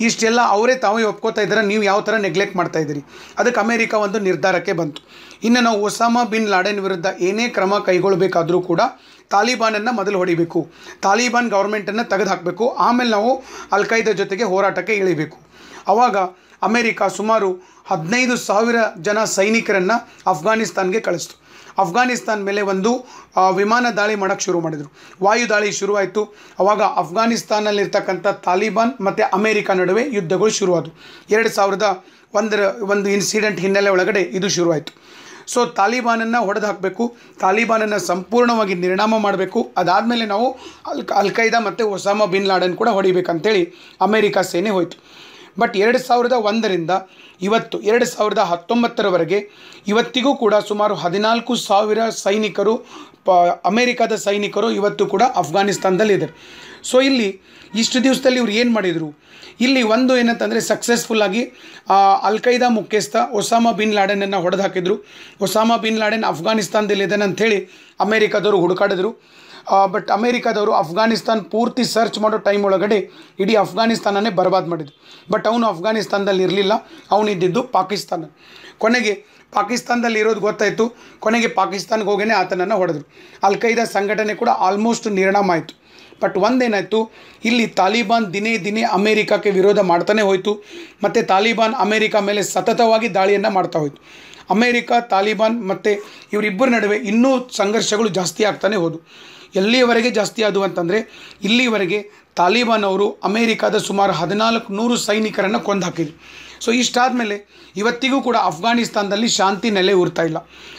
ಇಷ್ಟೆಲ್ಲ ಅವರೇ ತಾವೇ ಒಪ್ಕೋತಾ ಇದ್ದಾರೆ ನೀವು ಯಾವ ಥರ ನೆಗ್ಲೆಕ್ಟ್ ಮಾಡ್ತಾ ಇದ್ದೀರಿ? ಅದಕ್ಕೆ ಅಮೇರಿಕ ಒಂದು ನಿರ್ಧಾರಕ್ಕೆ ಬಂತು. ಇನ್ನು ನಾವು ಒಸಾಮಾ ಬಿನ್ ಲಾಡೆನ್ ವಿರುದ್ಧ ಏನೇ ಕ್ರಮ ಕೈಗೊಳ್ಳಬೇಕಾದರೂ ಕೂಡ ತಾಲಿಬಾನನ್ನು ಮೊದಲು ಹೊಡಿಬೇಕು. ತಾಲಿಬಾನ್ ಗೌರ್ಮೆಂಟನ್ನು ತೆಗೆದು ಹಾಕಬೇಕು ಆಮೇಲೆ ನಾವು ಅಲ್ ಖೈದಾ ಜೊತೆಗೆ ಹೋರಾಟಕ್ಕೆ ಇಳಿಬೇಕು. ಆವಾಗ ಅಮೇರಿಕ ಸುಮಾರು ಹದಿನೈದು ಸಾವಿರ ಜನ ಸೈನಿಕರನ್ನು ಅಫ್ಘಾನಿಸ್ತಾನ್ಗೆ ಕಳಿಸ್ತು. ಅಫ್ಘಾನಿಸ್ತಾನ್ ಮೇಲೆ ಒಂದು ವಿಮಾನ ದಾಳಿ ಮಾಡೋಕ್ಕೆ ಶುರು ಮಾಡಿದರು. ವಾಯು ದಾಳಿ ಶುರುವಾಯಿತು ಆವಾಗ ಅಫ್ಘಾನಿಸ್ತಾನಲ್ಲಿರ್ತಕ್ಕಂಥ ತಾಲಿಬಾನ್ ಮತ್ತು ಅಮೇರಿಕ ನಡುವೆ ಯುದ್ಧಗಳು ಶುರುವಾದವು ಎರಡು ಸಾವಿರದ ಒಂದರ, ಒಂದು ಇನ್ಸಿಡೆಂಟ್ ಹಿನ್ನೆಲೆ ಒಳಗಡೆ ಇದು ಶುರುವಾಯಿತು ಸೊ ತಾಲಿಬಾನನ್ನು ಹೊಡೆದು ಹಾಕಬೇಕು ತಾಲಿಬಾನನ್ನು ಸಂಪೂರ್ಣವಾಗಿ ನಿರ್ಣಾಮ ಮಾಡಬೇಕು. ಅದಾದಮೇಲೆ ನಾವು ಅಲ್ ಕೈದಾ ಮತ್ತು ಒಸಾಮಾ ಬಿನ್ ಲಾಡನ್ ಕೂಡ ಹೊಡಿಬೇಕಂತೇಳಿ ಅಮೇರಿಕಾ ಸೇನೆ ಹೋಯಿತು. ಬಟ್ ಎರಡು ಸಾವಿರದ ಒಂದರಿಂದ ಇವತ್ತು, ಎರಡು ಸಾವಿರದ ಹತ್ತೊಂಬತ್ತರವರೆಗೆ ಇವತ್ತಿಗೂ ಕೂಡ ಸುಮಾರು ಹದಿನಾಲ್ಕು ಸಾವಿರ ಸೈನಿಕರು, ಪ, ಅಮೇರಿಕಾದ ಸೈನಿಕರು ಇವತ್ತು ಕೂಡ ಅಫ್ಘಾನಿಸ್ತಾನದಲ್ಲಿದ್ದಾರೆ ಸೊ ಇಲ್ಲಿ ಇಷ್ಟು ದಿವಸದಲ್ಲಿ ಇವ್ರು ಏನು ಮಾಡಿದರು? ಇಲ್ಲಿ ಒಂದು ಏನಂತಂದರೆ ಸಕ್ಸಸ್ಫುಲ್ಲಾಗಿ ಅಲ್ ಖೈದಾ ಮುಖ್ಯಸ್ಥ ಒಸಾಮಾ ಬಿನ್ ಲಾಡೆನನ್ನು ಹೊಡೆದು ಹಾಕಿದರು. ಒಸಾಮಾ ಬಿನ್ ಲಾಡೆನ್ ಅಫ್ಘಾನಿಸ್ತಾನದಲ್ಲಿದ್ದಾನೆ ಅಂಥೇಳಿ ಅಮೇರಿಕಾದವರು ಹುಡುಕಾಡಿದ್ರು. ಬಟ್ ಅಮೇರಿಕಾದವರು ಅಫ್ಘಾನಿಸ್ತಾನ್ ಪೂರ್ತಿ ಸರ್ಚ್ ಮಾಡೋ ಟೈಮ್ ಒಳಗಡೆ ಇಡೀ ಅಫ್ಘಾನಿಸ್ತಾನನೇ ಬರ್ಬಾದ್ ಮಾಡಿದ್ದು ಬಟ್ ಅವನು ಅಫ್ಘಾನಿಸ್ತಾನದಲ್ಲಿ ಇರಲಿಲ್ಲ. ಅವನಿದ್ದಿದ್ದು ಪಾಕಿಸ್ತಾನ. ಕೊನೆಗೆ ಪಾಕಿಸ್ತಾನದಲ್ಲಿ ಇರೋದು ಗೊತ್ತಾಯಿತು. ಕೊನೆಗೆ ಪಾಕಿಸ್ತಾನ್ಗೆ ಹೋಗೇನೆ ಆತನನ್ನು ಹೊಡೆದ್ರು. ಅಲ್ ಖೈದಾ ಸಂಘಟನೆ ಕೂಡ ಆಲ್ಮೋಸ್ಟ್ ನಿರ್ಣಾಮ ಆಯಿತು. ಬಟ್ ಒಂದೇನಾಯಿತು? ಇಲ್ಲಿ ತಾಲಿಬಾನ್ ದಿನೇ ದಿನೇ ಅಮೇರಿಕಾಕ್ಕೆ ವಿರೋಧ ಮಾಡ್ತಾನೆ ಹೋಯಿತು. ಮತ್ತು ತಾಲಿಬಾನ್ ಅಮೇರಿಕ ಮೇಲೆ ಸತತವಾಗಿ ದಾಳಿಯನ್ನು ಮಾಡ್ತಾ ಹೋಯಿತು. ಅಮೇರಿಕ, ತಾಲಿಬಾನ್ ಮತ್ತು ಇವರಿಬ್ಬರ ನಡುವೆ ಇನ್ನೂ ಸಂಘರ್ಷಗಳು ಜಾಸ್ತಿ ಆಗ್ತಾನೆ ಹೋದವು. ಎಲ್ಲಿಯವರೆಗೆ ಜಾಸ್ತಿ ಆದವು ಅಂತಂದರೆ, ಇಲ್ಲಿವರೆಗೆ ತಾಲಿಬಾನ್ ಅವರು ಅಮೇರಿಕಾದ ಸುಮಾರು ಹದಿನಾಲ್ಕು ನೂರು ಸೈನಿಕರನ್ನು ಕೊಂದು ಹಾಕಿದ್ರು ಸೊ ಇಷ್ಟಾದಮೇಲೆ ಇವತ್ತಿಗೂ ಕೂಡ ಅಫ್ಘಾನಿಸ್ತಾನದಲ್ಲಿ ಶಾಂತಿ ನೆಲೆ ಊರ್ತಾ ಇಲ್ಲ.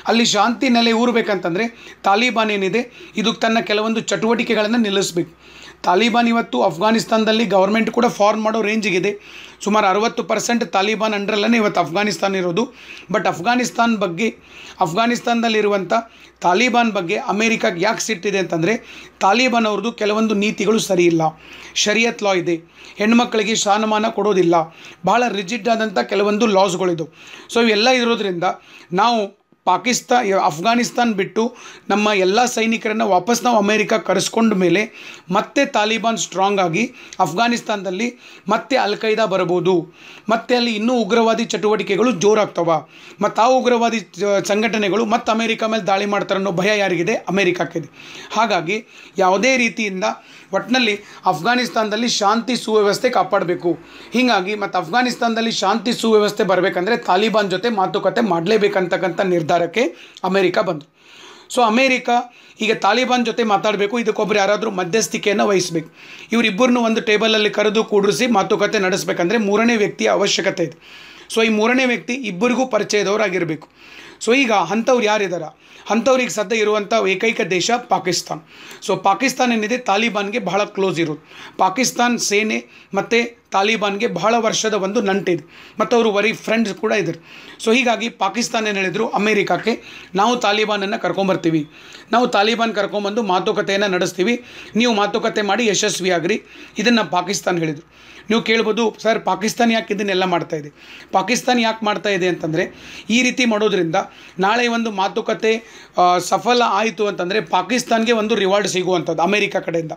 ಅಲ್ಲಿ ಶಾಂತಿ ನೆಲೆ ಊರಬೇಕಂತಂದರೆ, ತಾಲಿಬಾನ್ ಏನಿದೆ, ಇದು ತನ್ನ ಕೆಲವೊಂದು ಚಟುವಟಿಕೆಗಳನ್ನು ನಿಲ್ಲಿಸಬೇಕು. ತಾಲಿಬಾನ್ ಇವತ್ತು ಅಫ್ಘಾನಿಸ್ತಾನದಲ್ಲಿ ಗೌರ್ಮೆಂಟ್ ಕೂಡ ಫಾರ್ಮ್ ಮಾಡೋ ರೇಂಜಿಗಿದೆ ಸುಮಾರು ಅರವತ್ತು ಪರ್ಸೆಂಟ್ ತಾಲಿಬಾನ್ ಅಂಡ್ರಲ್ಲೇ ಇವತ್ತು ಅಫ್ಘಾನಿಸ್ತಾನ ಇರೋದು. ಬಟ್ ಅಫ್ಘಾನಿಸ್ತಾನ್ ಬಗ್ಗೆ ಅಫ್ಘಾನಿಸ್ತಾನದಲ್ಲಿರುವಂಥ ತಾಲಿಬಾನ್ ಬಗ್ಗೆ ಅಮೇರಿಕಾಗೆ ಯಾಕೆ ಸಿಟ್ಟಿದೆ ಅಂತಂದರೆ, ತಾಲಿಬಾನ್ ಅವ್ರದ್ದು ಕೆಲವೊಂದು ನೀತಿಗಳು ಸರಿಯಿಲ್ಲ ಶರಿಯತ್ ಲಾ ಇದೆ. ಹೆಣ್ಮಕ್ಳಿಗೆ ಸ್ಥಾನಮಾನ ಕೊಡೋದಿಲ್ಲ. ಭಾಳ ರಿಜಿಡ್ ಆದಂಥ ಕೆಲವೊಂದು ಲಾಸ್ಗಳಿದು ಸೊ ಇವೆಲ್ಲ ಇರೋದ್ರಿಂದ ನಾವು ಪಾಕಿಸ್ತಾ ಅಫ್ಘಾನಿಸ್ತಾನ್ ಬಿಟ್ಟು ನಮ್ಮ ಎಲ್ಲ ಸೈನಿಕರನ್ನು ವಾಪಸ್ ನಾವು ಅಮೇರಿಕಾ ಕರೆಸ್ಕೊಂಡ ಮೇಲೆ ಮತ್ತೆ ತಾಲಿಬಾನ್ ಸ್ಟ್ರಾಂಗ್ ಆಗಿ ಅಫ್ಘಾನಿಸ್ತಾನದಲ್ಲಿ ಮತ್ತೆ ಅಲ್ ಖೈದಾ ಬರ್ಬೋದು. ಮತ್ತೆ ಅಲ್ಲಿ ಇನ್ನೂ ಉಗ್ರವಾದಿ ಚಟುವಟಿಕೆಗಳು ಜೋರಾಗ್ತವೆ. ಮತ್ತು ಆ ಉಗ್ರವಾದಿ ಸಂಘಟನೆಗಳು ಮತ್ತೆ ಅಮೇರಿಕ ಮೇಲೆ ದಾಳಿ ಮಾಡ್ತಾರೆ ಅನ್ನೋ ಭಯ ಯಾರಿಗಿದೆ? ಅಮೇರಿಕಕ್ಕಿದೆ ಹಾಗಾಗಿ ಯಾವುದೇ ರೀತಿಯಿಂದ ಒಟ್ಟಿನಲ್ಲಿ ಅಫ್ಘಾನಿಸ್ತಾನದಲ್ಲಿ ಶಾಂತಿ ಸುವ್ಯವಸ್ಥೆ ಕಾಪಾಡಬೇಕು. ಹೀಗಾಗಿ ಮತ್ತು ಅಫ್ಘಾನಿಸ್ತಾನದಲ್ಲಿ ಶಾಂತಿ ಸುವ್ಯವಸ್ಥೆ ಬರಬೇಕಂದ್ರೆ ತಾಲಿಬಾನ್ ಜೊತೆ ಮಾತುಕತೆ ಮಾಡಲೇಬೇಕಂತಕ್ಕಂಥ ನಿರ್ಧಾರಕ್ಕೆ ಅಮೇರಿಕ ಬಂತು. ಸೊ ಅಮೇರಿಕಾ ಈಗ ತಾಲಿಬಾನ್ ಜೊತೆ ಮಾತಾಡಬೇಕು ಇದಕ್ಕೊಬ್ಬರು ಯಾರಾದರೂ ಮಧ್ಯಸ್ಥಿಕೆಯನ್ನು ವಹಿಸಬೇಕು. ಇವರಿಬ್ಬರನ್ನು ಒಂದು ಟೇಬಲಲ್ಲಿ ಕರೆದು ಕೂಡಿಸಿ ಮಾತುಕತೆ ನಡೆಸಬೇಕಂದ್ರೆ ಮೂರನೇ ವ್ಯಕ್ತಿಯ ಅವಶ್ಯಕತೆ ಇದೆ. ಸೊ ಈ ಮೂರನೇ ವ್ಯಕ್ತಿ ಇಬ್ಬರಿಗೂ ಪರಿಚಯದವರಾಗಿರಬೇಕು. ಸೊ ಈಗ ಅಂಥವ್ರು ಯಾರಿದಾರ? ಅಂಥವ್ರಿಗೆ ಸದ್ಯ ಇರುವಂಥ ಏಕೈಕ ದೇಶ ಪಾಕಿಸ್ತಾನ್. ಸೊ ಪಾಕಿಸ್ತಾನ ಏನಿದೆ? ತಾಲಿಬಾನ್ಗೆ ಬಹಳ ಕ್ಲೋಸ್ ಇರೋದು. ಪಾಕಿಸ್ತಾನ್ ಸೇನೆ ಮತ್ತು ತಾಲಿಬಾನ್ಗೆ ಬಹಳ ವರ್ಷದ ಒಂದು ನಂಟಿದೆ. ಮತ್ತು ಅವರು ವರಿ ಫ್ರೆಂಡ್ಸ್ ಕೂಡ ಇದ್ದರು. ಸೊ ಹೀಗಾಗಿ ಪಾಕಿಸ್ತಾನ ಏನು ಹೇಳಿದರು ಅಮೇರಿಕಾಕ್ಕೆ. ನಾವು ತಾಲಿಬಾನನ್ನು ಕರ್ಕೊಂಬರ್ತೀವಿ. ನಾವು ತಾಲಿಬಾನ್ ಕರ್ಕೊಂಬಂದು ಮಾತುಕತೆಯನ್ನು ನಡೆಸ್ತೀವಿ. ನೀವು ಮಾತುಕತೆ ಮಾಡಿ ಯಶಸ್ವಿಯಾಗ್ರಿ. ಇದನ್ನು ಪಾಕಿಸ್ತಾನ ಹೇಳಿದರು ನೀವು ಕೇಳ್ಬೋದು, ಸರ್, ಪಾಕಿಸ್ತಾನ ಯಾಕೆ ಇದನ್ನೆಲ್ಲ ಮಾಡ್ತಾ ಇದೆ? ಪಾಕಿಸ್ತಾನ ಯಾಕೆ ಮಾಡ್ತಾ ಇದೆ ಅಂತಂದರೆ, ಈ ರೀತಿ ಮಾಡೋದ್ರಿಂದ ನಾಳೆ ಒಂದು ಮಾತುಕತೆ ಸಫಲ ಆಯಿತು ಅಂತಂದರೆ ಪಾಕಿಸ್ತಾನ್ಗೆ ಒಂದು ರಿವಾರ್ಡ್ ಸಿಗುವಂಥದ್ದು ಅಮೇರಿಕಾ ಕಡೆಯಿಂದ.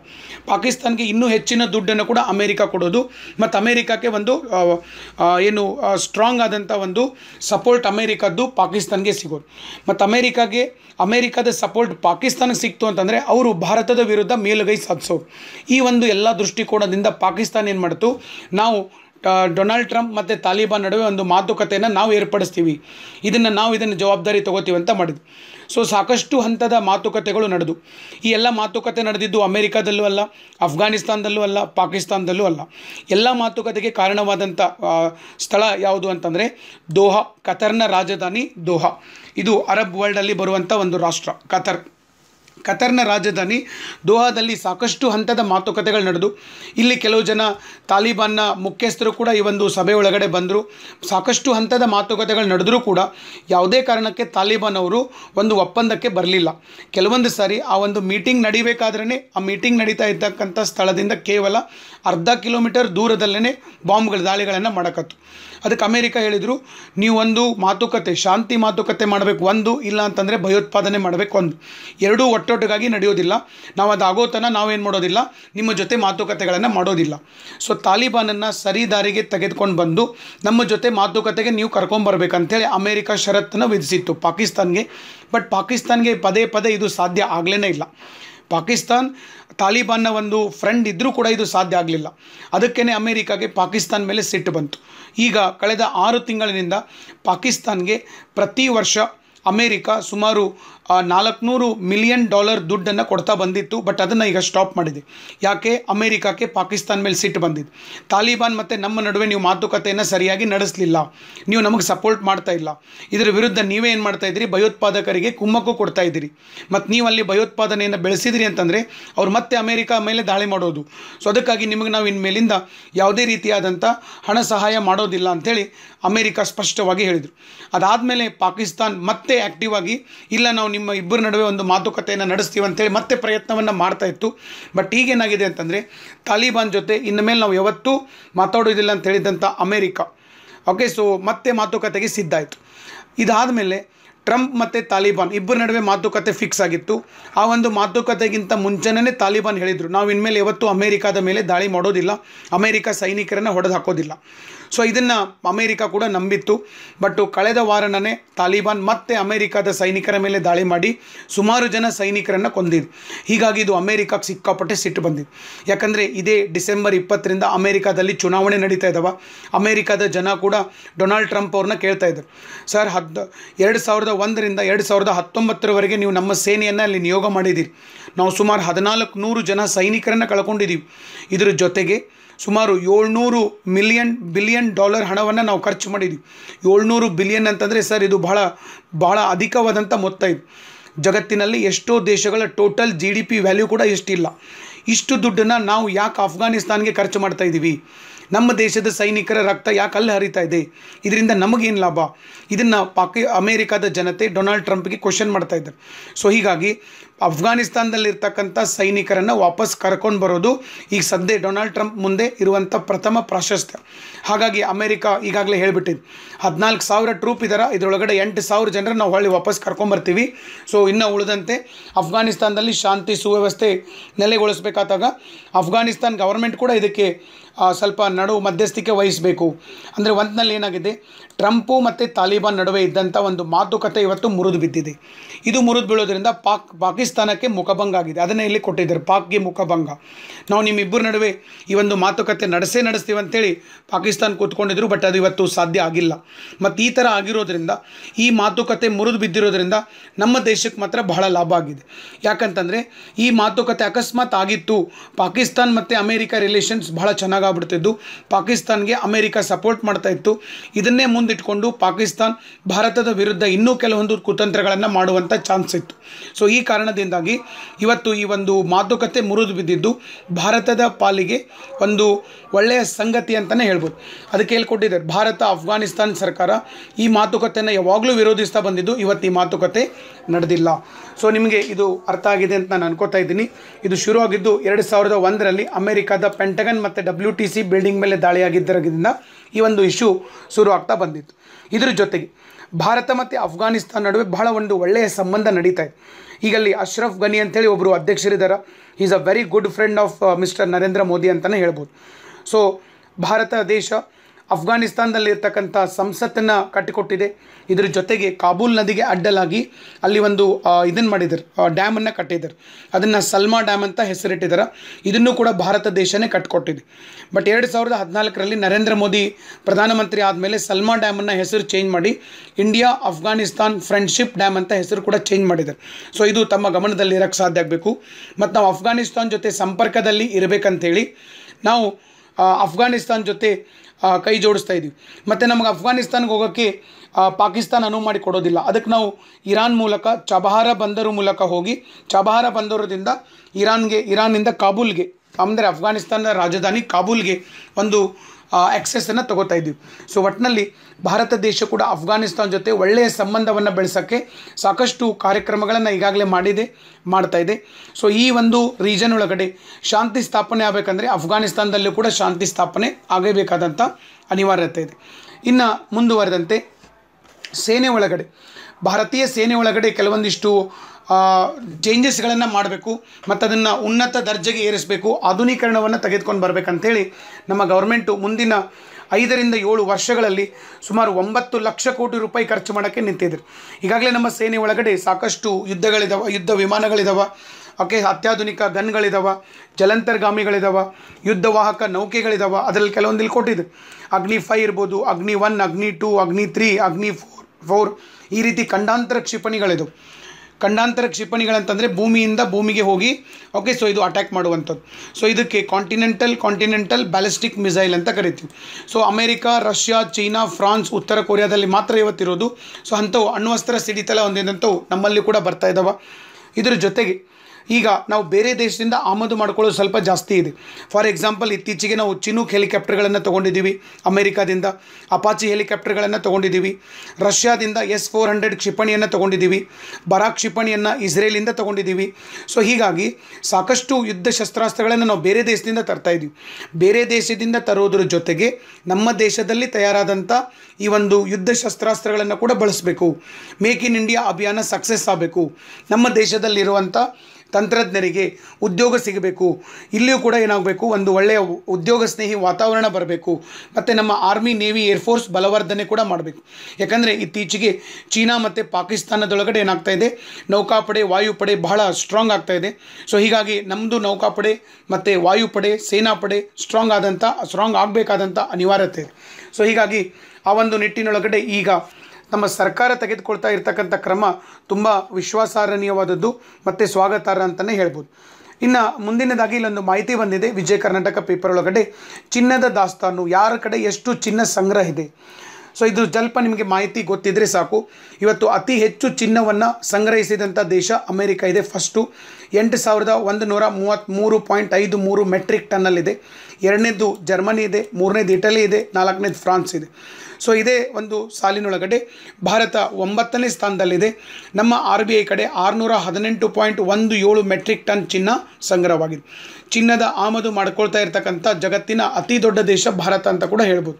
ಪಾಕಿಸ್ತಾನ್ಗೆ ಇನ್ನೂ ಹೆಚ್ಚಿನ ದುಡ್ಡನ್ನು ಕೂಡ ಅಮೇರಿಕಾ ಕೊಡೋದು ಮತ್ತು ಅಮೇರಿಕಾಕ್ಕೆ ಒಂದು ಏನು ಸ್ಟ್ರಾಂಗ್ ಆದಂಥ ಒಂದು ಸಪೋರ್ಟ್ ಅಮೇರಿಕದ್ದು ಪಾಕಿಸ್ತಾನ್ಗೆ ಸಿಗೋದು. ಮತ್ತು ಅಮೇರಿಕಾಗೆ, ಅಮೇರಿಕಾದ ಸಪೋರ್ಟ್ ಪಾಕಿಸ್ತಾನಕ್ಕೆ ಸಿಕ್ತು ಅಂತಂದರೆ ಅವರು ಭಾರತದ ವಿರುದ್ಧ ಮೇಲುಗೈ ಸಾಧಿಸೋರು. ಈ ಒಂದು ಎಲ್ಲ ದೃಷ್ಟಿಕೋನದಿಂದ ಪಾಕಿಸ್ತಾನ ಏನು ಮಾಡ್ತು? ನಾವು ಡೊನಾಲ್ಡ್ ಟ್ರಂಪ್ ಮತ್ತು ತಾಲಿಬಾನ್ ನಡುವೆ ಒಂದು ಮಾತುಕತೆಯನ್ನು ನಾವು ಏರ್ಪಡಿಸ್ತೀವಿ. ಇದನ್ನು ನಾವು ಇದನ್ನು ಜವಾಬ್ದಾರಿ ತಗೋತೀವಿ ಅಂತ ಮಾಡಿದ್ವಿ. ಸೊ ಸಾಕಷ್ಟು ಹಂತದ ಮಾತುಕತೆಗಳು ನಡೆದು, ಈ ಎಲ್ಲ ಮಾತುಕತೆ ನಡೆದಿದ್ದು ಅಮೆರಿಕಾದಲ್ಲೂ ಅಲ್ಲ, ಅಫ್ಘಾನಿಸ್ತಾನದಲ್ಲೂ ಅಲ್ಲ, ಪಾಕಿಸ್ತಾನದಲ್ಲೂ ಅಲ್ಲ. ಎಲ್ಲ ಮಾತುಕತೆಗೆ ಕಾರಣವಾದಂಥ ಸ್ಥಳ ಯಾವುದು ಅಂತಂದರೆ ದೋಹಾ, ಕತರ್ನ ರಾಜಧಾನಿ ದೋಹಾ. ಇದು ಅರಬ್ ವರ್ಲ್ಡಲ್ಲಿ ಬರುವಂಥ ಒಂದು ರಾಷ್ಟ್ರ, ಕತರ್. ಕತರ್ನ ರಾಜಧಾನಿ ದೋಹಾದಲ್ಲಿ ಸಾಕಷ್ಟು ಹಂತದ ಮಾತುಕತೆಗಳು ನಡೆದು, ಇಲ್ಲಿ ಕೆಲವು ಜನ ತಾಲಿಬಾನ್ನ ಮುಖ್ಯಸ್ಥರು ಕೂಡ ಈ ಒಂದು ಸಭೆ ಒಳಗಡೆ ಬಂದರು. ಸಾಕಷ್ಟು ಹಂತದ ಮಾತುಕತೆಗಳು ನಡೆದರೂ ಕೂಡ ಯಾವುದೇ ಕಾರಣಕ್ಕೆ ತಾಲಿಬಾನ್ ಅವರು ಒಂದು ಒಪ್ಪಂದಕ್ಕೆ ಬರಲಿಲ್ಲ. ಕೆಲವೊಂದು ಸಾರಿ ಆ ಒಂದು ಮೀಟಿಂಗ್ ನಡಿಬೇಕಾದ್ರೇ ಆ ಮೀಟಿಂಗ್ ನಡೀತಾ ಇದ್ದಕ್ಕಂಥ ಸ್ಥಳದಿಂದ ಕೇವಲ ಅರ್ಧ ಕಿಲೋಮೀಟರ್ ದೂರದಲ್ಲೇ ಬಾಂಬ್ಗಳ ದಾಳಿಗಳನ್ನು ಮಾಡಕತ್ತು. ಅದಕ್ಕೆ ಅಮೇರಿಕ ಹೇಳಿದರು, ನೀವು ಒಂದು ಮಾತುಕತೆ, ಶಾಂತಿ ಮಾತುಕತೆ ಮಾಡಬೇಕು, ಒಂದು ಇಲ್ಲ ಅಂತಂದರೆ ಭಯೋತ್ಪಾದನೆ ಮಾಡಬೇಕು ಒಂದು. ಎರಡೂ ಒಟ್ಟೊಟ್ಟಿಗಾಗಿ ನಡೆಯೋದಿಲ್ಲ. ನಾವು ಅದು ಆಗೋತನ ನಾವೇನು ಮಾಡೋದಿಲ್ಲ. ನಿಮ್ಮ ಜೊತೆ ಮಾತುಕತೆಗಳನ್ನು ಮಾಡೋದಿಲ್ಲ. ಸೊ ತಾಲಿಬಾನನ್ನು ಸರಿ ದಾರಿಗೆ ತೆಗೆದುಕೊಂಡು ಬಂದು, ನಮ್ಮ ಜೊತೆ ಮಾತುಕತೆಗೆ ನೀವು ಕರ್ಕೊಂಬರ್ಬೇಕಂತೇಳಿ ಅಮೇರಿಕ ಷರತ್ತನ್ನು ವಿಧಿಸಿತ್ತು ಪಾಕಿಸ್ತಾನ್ಗೆ. ಬಟ್ ಪಾಕಿಸ್ತಾನ್ಗೆ ಪದೇ ಪದೇ ಇದು ಸಾಧ್ಯ ಆಗಲೇ ಇಲ್ಲ. ಪಾಕಿಸ್ತಾನ್, ತಾಲಿಬಾನ್ನ ಒಂದು ಫ್ರೆಂಡ್ ಇದ್ದರೂ ಕೂಡ ಇದು ಸಾಧ್ಯ ಆಗಲಿಲ್ಲ. ಅದಕ್ಕೇ ಅಮೇರಿಕಾಗೆ ಪಾಕಿಸ್ತಾನ್ ಮೇಲೆ ಸಿಟ್ಟು ಬಂತು. ಈಗ ಕಳೆದ ಆರು ತಿಂಗಳಿನಿಂದ ಪಾಕಿಸ್ತಾನ್ಗೆ ಪ್ರತಿ ವರ್ಷ ಅಮೇರಿಕ ಸುಮಾರು ನಾಲ್ಕುನೂರು ಮಿಲಿಯನ್ ಡಾಲರ್ ದುಡ್ಡನ್ನು ಕೊಡ್ತಾ ಬಂದಿತ್ತು, ಬಟ್ ಅದನ್ನು ಈಗ ಸ್ಟಾಪ್ ಮಾಡಿದೆ. ಯಾಕೆ? ಅಮೇರಿಕಾಕ್ಕೆ ಪಾಕಿಸ್ತಾನ ಮೇಲೆ ಸಿಟ್ಟು ಬಂದಿದ್ದು ತಾಲಿಬಾನ್ ಮತ್ತು ನಮ್ಮ ನಡುವೆ ನೀವು ಮಾತುಕತೆಯನ್ನು ಸರಿಯಾಗಿ ನಡೆಸಲಿಲ್ಲ. ನೀವು ನಮಗೆ ಸಪೋರ್ಟ್ ಮಾಡ್ತಾ ಇಲ್ಲ. ಇದರ ವಿರುದ್ಧ ನೀವೇ ಏನು ಮಾಡ್ತಾ ಇದ್ದೀರಿ? ಭಯೋತ್ಪಾದಕರಿಗೆ ಕುಮ್ಮಕ್ಕು ಕೊಡ್ತಾ ಇದ್ದೀರಿ. ಮತ್ತು ನೀವು ಅಲ್ಲಿ ಭಯೋತ್ಪಾದನೆಯನ್ನು ಬೆಳೆಸಿದಿರಿ ಅಂತಂದರೆ ಅವ್ರು ಮತ್ತೆ ಅಮೇರಿಕಾ ಮೇಲೆ ದಾಳಿ ಮಾಡೋದು. ಸೊ ಅದಕ್ಕಾಗಿ ನಿಮಗೆ ನಾವು ಇನ್ಮೇಲಿಂದ ಯಾವುದೇ ರೀತಿಯಾದಂಥ ಹಣ ಸಹಾಯ ಮಾಡೋದಿಲ್ಲ ಅಂಥೇಳಿ ಅಮೇರಿಕಾ ಸ್ಪಷ್ಟವಾಗಿ ಹೇಳಿದರು. ಅದಾದಮೇಲೆ ಪಾಕಿಸ್ತಾನ್ ಮತ್ತೆ ಆ್ಯಕ್ಟಿವ್ ಆಗಿ ಇಲ್ಲ, ನಾವು ನಿಮ್ಮ ಇಬ್ಬರ ನಡುವೆ ಒಂದು ಮಾತುಕತೆಯನ್ನು ನಡೆಸ್ತೀವಿ ಅಂತೇಳಿ ಮತ್ತೆ ಪ್ರಯತ್ನವನ್ನು ಮಾಡ್ತಾ ಇತ್ತು. ಬಟ್ ಈಗೇನಾಗಿದೆ ಅಂತಂದರೆ, ತಾಲಿಬಾನ್ ಜೊತೆ ಇನ್ನು ಮೇಲೆ ನಾವು ಯಾವತ್ತೂ ಮಾತಾಡೋದಿಲ್ಲ ಅಂತ ಹೇಳಿದಂಥ ಅಮೇರಿಕ. ಓಕೆ ಸೊ ಮತ್ತೆ ಮಾತುಕತೆಗೆ ಸಿದ್ಧ ಆಯಿತು. ಇದಾದಮೇಲೆ ಟ್ರಂಪ್ ಮತ್ತು ತಾಲಿಬಾನ್ ಇಬ್ಬರ ನಡುವೆ ಮಾತುಕತೆ ಫಿಕ್ಸ್ ಆಗಿತ್ತು. ಆ ಒಂದು ಮಾತುಕತೆಗಿಂತ ಮುಂಚೆನೇ ತಾಲಿಬಾನ್ ಹೇಳಿದರು. ನಾವು ಇನ್ಮೇಲೆ ಯಾವತ್ತೂ ಅಮೇರಿಕಾದ ಮೇಲೆ ದಾಳಿ ಮಾಡೋದಿಲ್ಲ. ಅಮೇರಿಕ ಸೈನಿಕರನ್ನು ಹೊಡೆದು ಹಾಕೋದಿಲ್ಲ. ಸೊ ಇದನ್ನು ಅಮೇರಿಕಾ ಕೂಡ ನಂಬಿತ್ತು. ಬಟ್ ಕಳೆದ ವಾರನೇ ತಾಲಿಬಾನ್ ಮತ್ತೆ ಅಮೇರಿಕಾದ ಸೈನಿಕರ ಮೇಲೆ ದಾಳಿ ಮಾಡಿ ಸುಮಾರು ಜನ ಸೈನಿಕರನ್ನು ಕೊಂದಿದೆ ಹೀಗಾಗಿ ಇದು ಅಮೇರಿಕಾಗೆ ಸಿಕ್ಕಾಪಟ್ಟೆ ಸಿಟ್ಟು ಬಂದಿದೆ ಯಾಕಂದರೆ ಇದೇ ಡಿಸೆಂಬರ್ ಇಪ್ಪತ್ತರಿಂದ ಅಮೇರಿಕಾದಲ್ಲಿ ಚುನಾವಣೆ ನಡೀತಾ ಇದ್ದಾವೆ ಅಮೇರಿಕಾದ ಜನ ಕೂಡ ಡೊನಾಲ್ಡ್ ಟ್ರಂಪ್ ಅವ್ರನ್ನ ಕೇಳ್ತಾ ಇದ್ದರು ಸರ್, ಹದ್, ಎರಡು ಸಾವಿರದ ಒಂದರಿಂದ ಎರಡು ಸಾವಿರದ ಹತ್ತೊಂಬತ್ತರವರೆಗೆ ನೀವು ನಮ್ಮ ಸೇನೆಯನ್ನು ಅಲ್ಲಿ ನಿಯೋಗ ಮಾಡಿದ್ದೀರಿ. ನಾವು ಸುಮಾರು ಹದಿನಾಲ್ಕು ನೂರು ಜನ ಸೈನಿಕರನ್ನು ಕಳ್ಕೊಂಡಿದ್ದೀವಿ. ಇದರ ಜೊತೆಗೆ ಸುಮಾರು ಏಳ್ನೂರು ಮಿಲಿಯನ್ ಬಿಲಿಯನ್ ಡಾಲರ್ ಹಣವನ್ನು ನಾವು ಖರ್ಚು ಮಾಡಿದ್ದೀವಿ ಏಳ್ನೂರು ಬಿಲಿಯನ್ ಅಂತಂದರೆ ಸರ್ ಇದು ಬಹಳ ಬಹಳ ಅಧಿಕವಾದಂಥ ಮೊತ್ತ ಇದು. ಜಗತ್ತಿನಲ್ಲಿ ಎಷ್ಟೋ ದೇಶಗಳ total G D P value ಕೂಡ ಎಷ್ಟಿಲ್ಲ ಇಷ್ಟು ದುಡ್ಡನ್ನು ನಾವು ಯಾಕೆ ಅಫ್ಘಾನಿಸ್ತಾನ್ಗೆ ಖರ್ಚು ಮಾಡ್ತಾ ಇದ್ದೀವಿ ನಮ್ಮ ದೇಶದ ಸೈನಿಕರ ರಕ್ತ ಯಾಕೆ ಅಲ್ಲಿ ಹರಿತಾ ಇದೆ? ಇದರಿಂದ ನಮಗೇನು ಲಾಭ? ಇದನ್ನು ಪಾಕಿ, ಅಮೇರಿಕಾದ ಜನತೆ ಡೊನಾಲ್ಡ್ ಟ್ರಂಪ್ಗೆ ಕ್ವಶನ್ ಮಾಡ್ತಾ ಇದ್ದಾರೆ. ಸೊ ಹೀಗಾಗಿ ಅಫ್ಘಾನಿಸ್ತಾನದಲ್ಲಿರ್ತಕ್ಕಂಥ ಸೈನಿಕರನ್ನು ವಾಪಸ್ ಕರ್ಕೊಂಡು ಬರೋದು ಈಗ ಸದ್ಯ ಡೊನಾಲ್ಡ್ ಟ್ರಂಪ್ ಮುಂದೆ ಇರುವಂಥ ಪ್ರಥಮ ಪ್ರಾಶಸ್ತ್ಯ ಹಾಗಾಗಿ ಅಮೇರಿಕ ಈಗಾಗಲೇ ಹೇಳಿಬಿಟ್ಟಿದೆ, ಹದಿನಾಲ್ಕು ಸಾವಿರ ಟ್ರೂಪ್ ಇದಾರ, ಇದರೊಳಗಡೆ ಎಂಟು ಸಾವಿರ ಜನರು ನಾವು ಹೊಳ್ಳಿ ವಾಪಸ್ ಕರ್ಕೊಂಬರ್ತೀವಿ ಸೊ ಇನ್ನು ಉಳಿದಂತೆ ಅಫ್ಘಾನಿಸ್ತಾನದಲ್ಲಿ ಶಾಂತಿ ಸುವ್ಯವಸ್ಥೆ ನೆಲೆಗೊಳಿಸಬೇಕಾದಾಗ ಅಫ್ಘಾನಿಸ್ತಾನ್ ಗವರ್ಮೆಂಟ್ ಕೂಡ ಇದಕ್ಕೆ ಸ್ವಲ್ಪ ನಡು ಮಧ್ಯಸ್ಥಿಕೆ ವಹಿಸಬೇಕು. ಅಂದರೆ ಒಂದಿನಲ್ಲಿ ಏನಾಗಿದೆ, ಟ್ರಂಪು ಮತ್ತು ತಾಲಿಬಾನ್ ನಡುವೆ ಇದ್ದಂಥ ಒಂದು ಮಾತುಕತೆ ಇವತ್ತು ಮುರಿದು ಬಿದ್ದಿದೆ. ಇದು ಮುರಿದು ಬೀಳೋದ್ರಿಂದ ಪಾಕ್ ಪಾಕಿಸ್ತಾನಕ್ಕೆ ಮುಖಭಂಗ ಆಗಿದೆ. ಅದನ್ನೇ ಇಲ್ಲಿ ಕೊಟ್ಟಿದ್ದಾರೆ. ಪಾಕ್ಗೆ ಮುಖಭಂಗ. ನಾವು ನಿಮ್ಮಿಬ್ಬರ ನಡುವೆ ಈ ಒಂದು ಮಾತುಕತೆ ನಡೆಸೇ ನಡೆಸ್ತೀವಿ ಅಂತೇಳಿ ಪಾಕಿಸ್ತಾನ ಕೂತ್ಕೊಂಡಿದ್ರು, ಬಟ್ ಅದು ಇವತ್ತು ಸಾಧ್ಯ ಆಗಿಲ್ಲ. ಮತ್ತು ಈ ಥರ ಆಗಿರೋದ್ರಿಂದ, ಈ ಮಾತುಕತೆ ಮುರಿದು ಬಿದ್ದಿರೋದ್ರಿಂದ ನಮ್ಮ ದೇಶಕ್ಕೆ ಮಾತ್ರ ಬಹಳ ಲಾಭ ಆಗಿದೆ. ಯಾಕಂತಂದರೆ, ಈ ಮಾತುಕತೆ ಅಕಸ್ಮಾತ್ ಆಗಿತ್ತು, ಪಾಕಿಸ್ತಾನ್ ಮತ್ತು ಅಮೇರಿಕ ರಿಲೇಷನ್ಸ್ ಬಹಳ ಚೆನ್ನಾಗಾಗ್ಬಿಡ್ತಿದ್ದು ಪಾಕಿಸ್ತಾನ್ಗೆ ಅಮೇರಿಕ ಸಪೋರ್ಟ್ ಮಾಡ್ತಾ ಇತ್ತು. ಇದನ್ನೇ ಮುಂದಿಟ್ಕೊಂಡು ಪಾಕಿಸ್ತಾನ್, ಭಾರತದ ವಿರುದ್ಧ ಇನ್ನೂ ಕೆಲವೊಂದು ಕುತಂತ್ರಗಳನ್ನು ಮಾಡುವಂಥ ಚಾನ್ಸ್ ಇತ್ತು. ಸೊ ಈ ಕಾರಣದಿಂದಾಗಿ ಇವತ್ತು ಈ ಒಂದು ಮಾತುಕತೆ ಮುರಿದು ಬಿದ್ದಿದ್ದು ಭಾರತದ ಪಾಲಿಗೆ ಒಂದು ಒಳ್ಳೆಯ ಸಂಗತಿ ಅಂತಲೇ ಹೇಳ್ಬೋದು. ಅದಕ್ಕೆ ಹೇಳ್ಕೊಟ್ಟಿದ್ದಾರೆ, ಭಾರತ ಅಫ್ಘಾನಿಸ್ತಾನ್ ಸರ್ಕಾರ ಈ ಮಾತುಕತೆಯನ್ನು ಯಾವಾಗಲೂ ವಿರೋಧಿಸ್ತಾ ಬಂದಿದ್ದು ಇವತ್ತು ಈ ಮಾತುಕತೆ ನಡೆದಿಲ್ಲ. ಸೊ ನಿಮಗೆ ಇದು ಅರ್ಥ ಆಗಿದೆ ಅಂತ ನಾನು ಅನ್ಕೋತಾ ಇದ್ದೀನಿ. ಇದು ಶುರುವಾಗಿದ್ದು ಎರಡು ಸಾವಿರದ ಒಂದರಲ್ಲಿ ಅಮೆರಿಕದ ಪೆಂಟಗನ್ ಮತ್ತು ಡಬ್ಲ್ಯೂ ಟಿ ಸಿ ಬಿಲ್ಡಿಂಗ್ ಮೇಲೆ ದಾಳಿಯಾಗಿದ್ದರಿಂದ ಈ ಒಂದು ಇಶ್ಯೂ ಶುರು ಆಗ್ತಾ ಬಂದಿತ್ತು. ಇದ್ರ ಜೊತೆಗೆ ಭಾರತ ಮತ್ತು ಅಫ್ಘಾನಿಸ್ತಾನ್ ನಡುವೆ ಬಹಳ ಒಂದು ಒಳ್ಳೆಯ ಸಂಬಂಧ ನಡೀತಾ ಇದೆ. ಈಗ ಅಲ್ಲಿ ಅಶ್ರಫ್ ಗನಿ ಅಂತೇಳಿ ಒಬ್ಬರು ಅಧ್ಯಕ್ಷರಿದ್ದಾರೆ. Is a very good friend of mister Narendra Modi ಅಂತಲೇ ಹೇಳ್ಬೋದು. ಸೊ ಭಾರತ ದೇಶ ಅಫ್ಘಾನಿಸ್ತಾನದಲ್ಲಿರ್ತಕ್ಕಂಥ ಸಂಸತ್ತನ್ನು ಕಟ್ಟಿಕೊಟ್ಟಿದೆ. ಇದರ ಜೊತೆಗೆ ಕಾಬೂಲ್ ನದಿಗೆ ಅಡ್ಡಲಾಗಿ ಅಲ್ಲಿ ಒಂದು ಇದನ್ನು ಮಾಡಿದ್ದಾರೆ. ಡ್ಯಾಮನ್ನು ಕಟ್ಟಿದ್ದಾರೆ. ಅದನ್ನು ಸಲ್ಮಾ ಡ್ಯಾಮ್ ಅಂತ ಹೆಸರಿಟ್ಟಿದ್ದಾರೆ. ಇದನ್ನು ಕೂಡ ಭಾರತ ದೇಶನೇ ಕಟ್ಟಿಕೊಟ್ಟಿದೆ. ಬಟ್ ಎರಡು ಸಾವಿರದ ಹದಿನಾಲ್ಕರಲ್ಲಿ ನರೇಂದ್ರ ಮೋದಿ ಪ್ರಧಾನಮಂತ್ರಿ ಆದಮೇಲೆ ಸಲ್ಮಾ ಡ್ಯಾಮನ್ನು ಹೆಸರು ಚೇಂಜ್ ಮಾಡಿ ಇಂಡಿಯಾ ಅಫ್ಘಾನಿಸ್ತಾನ್ ಫ್ರೆಂಡ್ಶಿಪ್ ಡ್ಯಾಮ್ ಅಂತ ಹೆಸರು ಕೂಡ ಚೇಂಜ್ ಮಾಡಿದ್ದಾರೆ. ಸೊ ಇದು ತಮ್ಮ ಗಮನದಲ್ಲಿ ಇರೋಕ್ಕೆ ಸಾಧ್ಯ ಆಗಬೇಕು. ಮತ್ತು ನಾವು ಅಫ್ಘಾನಿಸ್ತಾನ್ ಜೊತೆ ಸಂಪರ್ಕದಲ್ಲಿ ಇರಬೇಕಂತೇಳಿ ನಾವು ಅಫ್ಘಾನಿಸ್ತಾನ್ ಜೊತೆ ಕೈ ಜೋಡಿಸ್ತಾ ಇದ್ದೀವಿ ಮತ್ತು ನಮಗೆ ಅಫ್ಘಾನಿಸ್ತಾನ್ಗೆ ಹೋಗೋಕ್ಕೆ ಪಾಕಿಸ್ತಾನ ಅನುವು ಮಾಡಿ ಕೊಡೋದಿಲ್ಲ. ಅದಕ್ಕೆ ನಾವು ಇರಾನ್ ಮೂಲಕ, ಚಬಹಾರ ಬಂದರು ಮೂಲಕ ಹೋಗಿ, ಚಬಹಾರ ಬಂದರದಿಂದ ಇರಾನ್ಗೆ, ಇರಾನ್ನಿಂದ ಕಾಬೂಲ್ಗೆ, ಅಂದರೆ ಅಫ್ಘಾನಿಸ್ತಾನದ ರಾಜಧಾನಿ ಕಾಬೂಲ್ಗೆ ಒಂದು ಆಕ್ಸೆಸನ್ನು ತಗೋತಾ ಇದ್ದೀವಿ. ಸೊ ಒಟ್ಟಿನಲ್ಲಿ ಭಾರತ ದೇಶ ಕೂಡ ಅಫ್ಘಾನಿಸ್ತಾನ್ ಜೊತೆ ಒಳ್ಳೆಯ ಸಂಬಂಧವನ್ನು ಬೆಳೆಸೋಕ್ಕೆ ಸಾಕಷ್ಟು ಕಾರ್ಯಕ್ರಮಗಳನ್ನು ಈಗಾಗಲೇ ಮಾಡಿದೆ, ಮಾಡ್ತಾ ಇದೆ. ಸೊ ಈ ಒಂದು ರೀಜನ್ ಒಳಗಡೆ ಶಾಂತಿ ಸ್ಥಾಪನೆ ಆಗಬೇಕಂದ್ರೆ ಅಫ್ಘಾನಿಸ್ತಾನದಲ್ಲೂ ಕೂಡ ಶಾಂತಿ ಸ್ಥಾಪನೆ ಆಗಬೇಕಾದಂಥ ಅನಿವಾರ್ಯತೆ ಇದೆ. ಇನ್ನು ಮುಂದುವರೆದಂತೆ ಸೇನೆ ಒಳಗಡೆ, ಭಾರತೀಯ ಸೇನೆ ಒಳಗಡೆ ಕೆಲವೊಂದಿಷ್ಟು ಚೇಂಜಸ್ಗಳನ್ನು ಮಾಡಬೇಕು ಮತ್ತು ಅದನ್ನು ಉನ್ನತ ದರ್ಜೆಗೆ ಏರಿಸಬೇಕು, ಆಧುನೀಕರಣವನ್ನು ತೆಗೆದುಕೊಂಡು ಬರಬೇಕಂತೇಳಿ ನಮ್ಮ ಗೌರ್ಮೆಂಟು ಮುಂದಿನ ಐದರಿಂದ ಏಳು ವರ್ಷಗಳಲ್ಲಿ ಸುಮಾರು ಒಂಬತ್ತು ಲಕ್ಷ ಕೋಟಿ ರೂಪಾಯಿ ಖರ್ಚು ಮಾಡೋಕ್ಕೆ ನಿಂತಿದ್ರು ಈಗಾಗಲೇ ನಮ್ಮ ಸೇನೆ ಒಳಗಡೆ ಸಾಕಷ್ಟು ಯುದ್ಧಗಳಿದಾವೆ, ಯುದ್ಧ ವಿಮಾನಗಳಿದಾವೆ, ಓಕೆ, ಅತ್ಯಾಧುನಿಕ ಗನ್ಗಳಿದಾವೆ, ಜಲಂತರ್ಗಾಮಿಗಳಿದಾವೆ, ಯುದ್ಧವಾಹಕ ನೌಕೆಗಳಿದಾವೆ, ಅದರಲ್ಲಿ ಕೆಲವೊಂದಿಲ್ಲಿ ಇಲ್ಲಿ ಕೊಟ್ಟಿದೆ. ಅಗ್ನಿ ಫೈ ಇರ್ಬೋದು, ಅಗ್ನಿ ಒನ್, ಅಗ್ನಿ ಟೂ, ಅಗ್ನಿ ತ್ರೀ, ಅಗ್ನಿ ಫೋರ್ ಫೋರ್ ಈ ರೀತಿ ಖಂಡಾಂತರ ಕ್ಷಿಪಣಿಗಳಿದಾವೆ. ಖಂಡಾಂತರ ಕ್ಷಿಪಣಿಗಳಂತಂದರೆ ಭೂಮಿಯಿಂದ ಭೂಮಿಗೆ ಹೋಗಿ ಓಕೆ ಸೊ ಇದು ಅಟ್ಯಾಕ್ ಮಾಡುವಂಥದ್ದು. ಸೊ ಇದಕ್ಕೆ ಕಾಂಟಿನೆಂಟಲ್ ಕಾಂಟಿನೆಂಟಲ್ ಬ್ಯಾಲಿಸ್ಟಿಕ್ ಮಿಸೈಲ್ ಅಂತ ಕರಿತೀವಿ. So America, Russia, China, France, ಉತ್ತರ ಕೊರಿಯಾದಲ್ಲಿ ಮಾತ್ರ ಇವತ್ತಿರೋದು. ಸೊ ಅಂಥವು ಅಣ್ವಸ್ತ್ರ ಸಿಡಿತಲ ಒಂದೇನಂತವು ನಮ್ಮಲ್ಲಿ ಕೂಡ ಬರ್ತಾ ಇದ್ದಾವೆ ಇದರ ಜೊತೆಗೆ ಈಗ ನಾವು ಬೇರೆ ದೇಶದಿಂದ ಆಮದು ಮಾಡ್ಕೊಳ್ಳೋದು ಸ್ವಲ್ಪ ಜಾಸ್ತಿ ಇದೆ. ಫಾರ್ ಎಕ್ಸಾಂಪಲ್ ಇತ್ತೀಚೆಗೆ ನಾವು ಚಿನೂಕ್ ಹೆಲಿಕಾಪ್ಟರ್ಗಳನ್ನು ತೊಗೊಂಡಿದ್ದೀವಿ. ಅಮೇರಿಕಾದಿಂದ ಅಪಾಚಿ ಹೆಲಿಕಾಪ್ಟರ್ಗಳನ್ನು ತೊಗೊಂಡಿದ್ದೀವಿ. ರಷ್ಯಾದಿಂದ ಎಸ್ ಫೋರ್ ಹಂಡ್ರೆಡ್ ಕ್ಷಿಪಣಿಯನ್ನು ತೊಗೊಂಡಿದ್ದೀವಿ. ಬರಾಕ್ ಕ್ಷಿಪಣಿಯನ್ನು ಇಸ್ರೇಲಿಂದ ತೊಗೊಂಡಿದ್ದೀವಿ. ಸೊ ಹೀಗಾಗಿ ಸಾಕಷ್ಟು ಯುದ್ಧ ಶಸ್ತ್ರಾಸ್ತ್ರಗಳನ್ನು ನಾವು ಬೇರೆ ದೇಶದಿಂದ ತರ್ತಾ ಇದ್ದೀವಿ. ಬೇರೆ ದೇಶದಿಂದ ತರೋದ್ರ ಜೊತೆಗೆ ನಮ್ಮ ದೇಶದಲ್ಲಿ ತಯಾರಾದಂಥ ಈ ಒಂದು ಯುದ್ಧ ಶಸ್ತ್ರಾಸ್ತ್ರಗಳನ್ನು ಕೂಡ ಬಳಸಬೇಕು. ಮೇಕ್ ಇನ್ ಇಂಡಿಯಾ ಅಭಿಯಾನ ಸಕ್ಸಸ್ ಆಗಬೇಕು. ನಮ್ಮ ದೇಶದಲ್ಲಿರುವಂಥ ತಂತ್ರಜ್ಞರಿಗೆ ಉದ್ಯೋಗ ಸಿಗಬೇಕು. ಇಲ್ಲಿಯೂ ಕೂಡ ಏನಾಗಬೇಕು? ಒಂದು ಒಳ್ಳೆಯ ಉದ್ಯೋಗ ಸ್ನೇಹಿ ವಾತಾವರಣ ಬರಬೇಕು. ಮತ್ತು ನಮ್ಮ ಆರ್ಮಿ ನೇವಿ ಏರ್ಫೋರ್ಸ್ ಬಲವರ್ಧನೆ ಕೂಡ ಮಾಡಬೇಕು. ಯಾಕಂದರೆ ಇತ್ತೀಚೆಗೆ ಚೀನಾ ಮತ್ತು ಪಾಕಿಸ್ತಾನದೊಳಗಡೆ ಏನಾಗ್ತಾ ಇದೆ? ನೌಕಾಪಡೆ, ವಾಯುಪಡೆ ಬಹಳ ಸ್ಟ್ರಾಂಗ್ ಆಗ್ತಾ ಇದೆ. ಸೊ ಹೀಗಾಗಿ ನಮ್ಮದು ನೌಕಾಪಡೆ ಮತ್ತು ವಾಯುಪಡೆ, ಸೇನಾಪಡೆ ಸ್ಟ್ರಾಂಗ್ ಆದಂಥ ಸ್ಟ್ರಾಂಗ್ ಆಗಬೇಕಾದಂಥ ಅನಿವಾರ್ಯತೆ ಇದೆ. ಸೊ ಹೀಗಾಗಿ ಆ ಒಂದು ನಿಟ್ಟಿನೊಳಗಡೆ ಈಗ ನಮ್ಮ ಸರ್ಕಾರ ತೆಗೆದುಕೊಳ್ತಾ ಇರ್ತಕ್ಕಂಥ ಕ್ರಮ ತುಂಬ ವಿಶ್ವಾಸಾರ್ಹನೀಯವಾದದ್ದು ಮತ್ತು ಸ್ವಾಗತಾರ್ಹ ಅಂತಲೇ ಹೇಳ್ಬೋದು. ಇನ್ನು ಮುಂದಿನದಾಗಿ ಇಲ್ಲೊಂದು ಮಾಹಿತಿ ಬಂದಿದೆ. ವಿಜಯ ಕರ್ನಾಟಕ ಪೇಪರ್ ಒಳಗಡೆ ಚಿನ್ನದ ದಾಸ್ತಾನು ಯಾರ ಕಡೆ ಎಷ್ಟು ಚಿನ್ನ ಸಂಗ್ರಹ ಇದೆ. ಸೊ ಇದು ಸ್ವಲ್ಪ ನಿಮಗೆ ಮಾಹಿತಿ ಗೊತ್ತಿದ್ದರೆ ಸಾಕು. ಇವತ್ತು ಅತಿ ಹೆಚ್ಚು ಚಿನ್ನವನ್ನು ಸಂಗ್ರಹಿಸಿದಂಥ ದೇಶ ಅಮೆರಿಕ ಇದೆ. ಫಸ್ಟು ಎಂಟು ಸಾವಿರದ ಒಂದು ನೂರ ಮೂವತ್ತ್ಮೂರು ಪಾಯಿಂಟ್ ಐದು ಮೂರು ಮೆಟ್ರಿಕ್ ಟನ್ನಲ್ಲಿದೆ ಎರಡನೇದು ಜರ್ಮನಿ ಇದೆ. ಮೂರನೇದು ಇಟಲಿ ಇದೆ. ನಾಲ್ಕನೇದು ಫ್ರಾನ್ಸ್ ಇದೆ. ಸೊ ಇದೇ ಒಂದು ಸಾಲಿನೊಳಗಡೆ ಭಾರತ ಒಂಬತ್ತನೇ ಸ್ಥಾನದಲ್ಲಿದೆ. ನಮ್ಮ ಆರ್ ಬಿ ಐ ಕಡೆ ಆರುನೂರ ಹದಿನೆಂಟು ಪಾಯಿಂಟ್ ಒಂದು ಏಳು ಮೆಟ್ರಿಕ್ ಟನ್ ಚಿನ್ನ ಸಂಗ್ರಹವಾಗಿದೆ. ಚಿನ್ನದ ಆಮದು ಮಾಡ್ಕೊಳ್ತಾ ಇರ್ತಕ್ಕಂಥ ಜಗತ್ತಿನ ಅತಿ ದೊಡ್ಡ ದೇಶ ಭಾರತ ಅಂತ ಕೂಡ ಹೇಳ್ಬೋದು.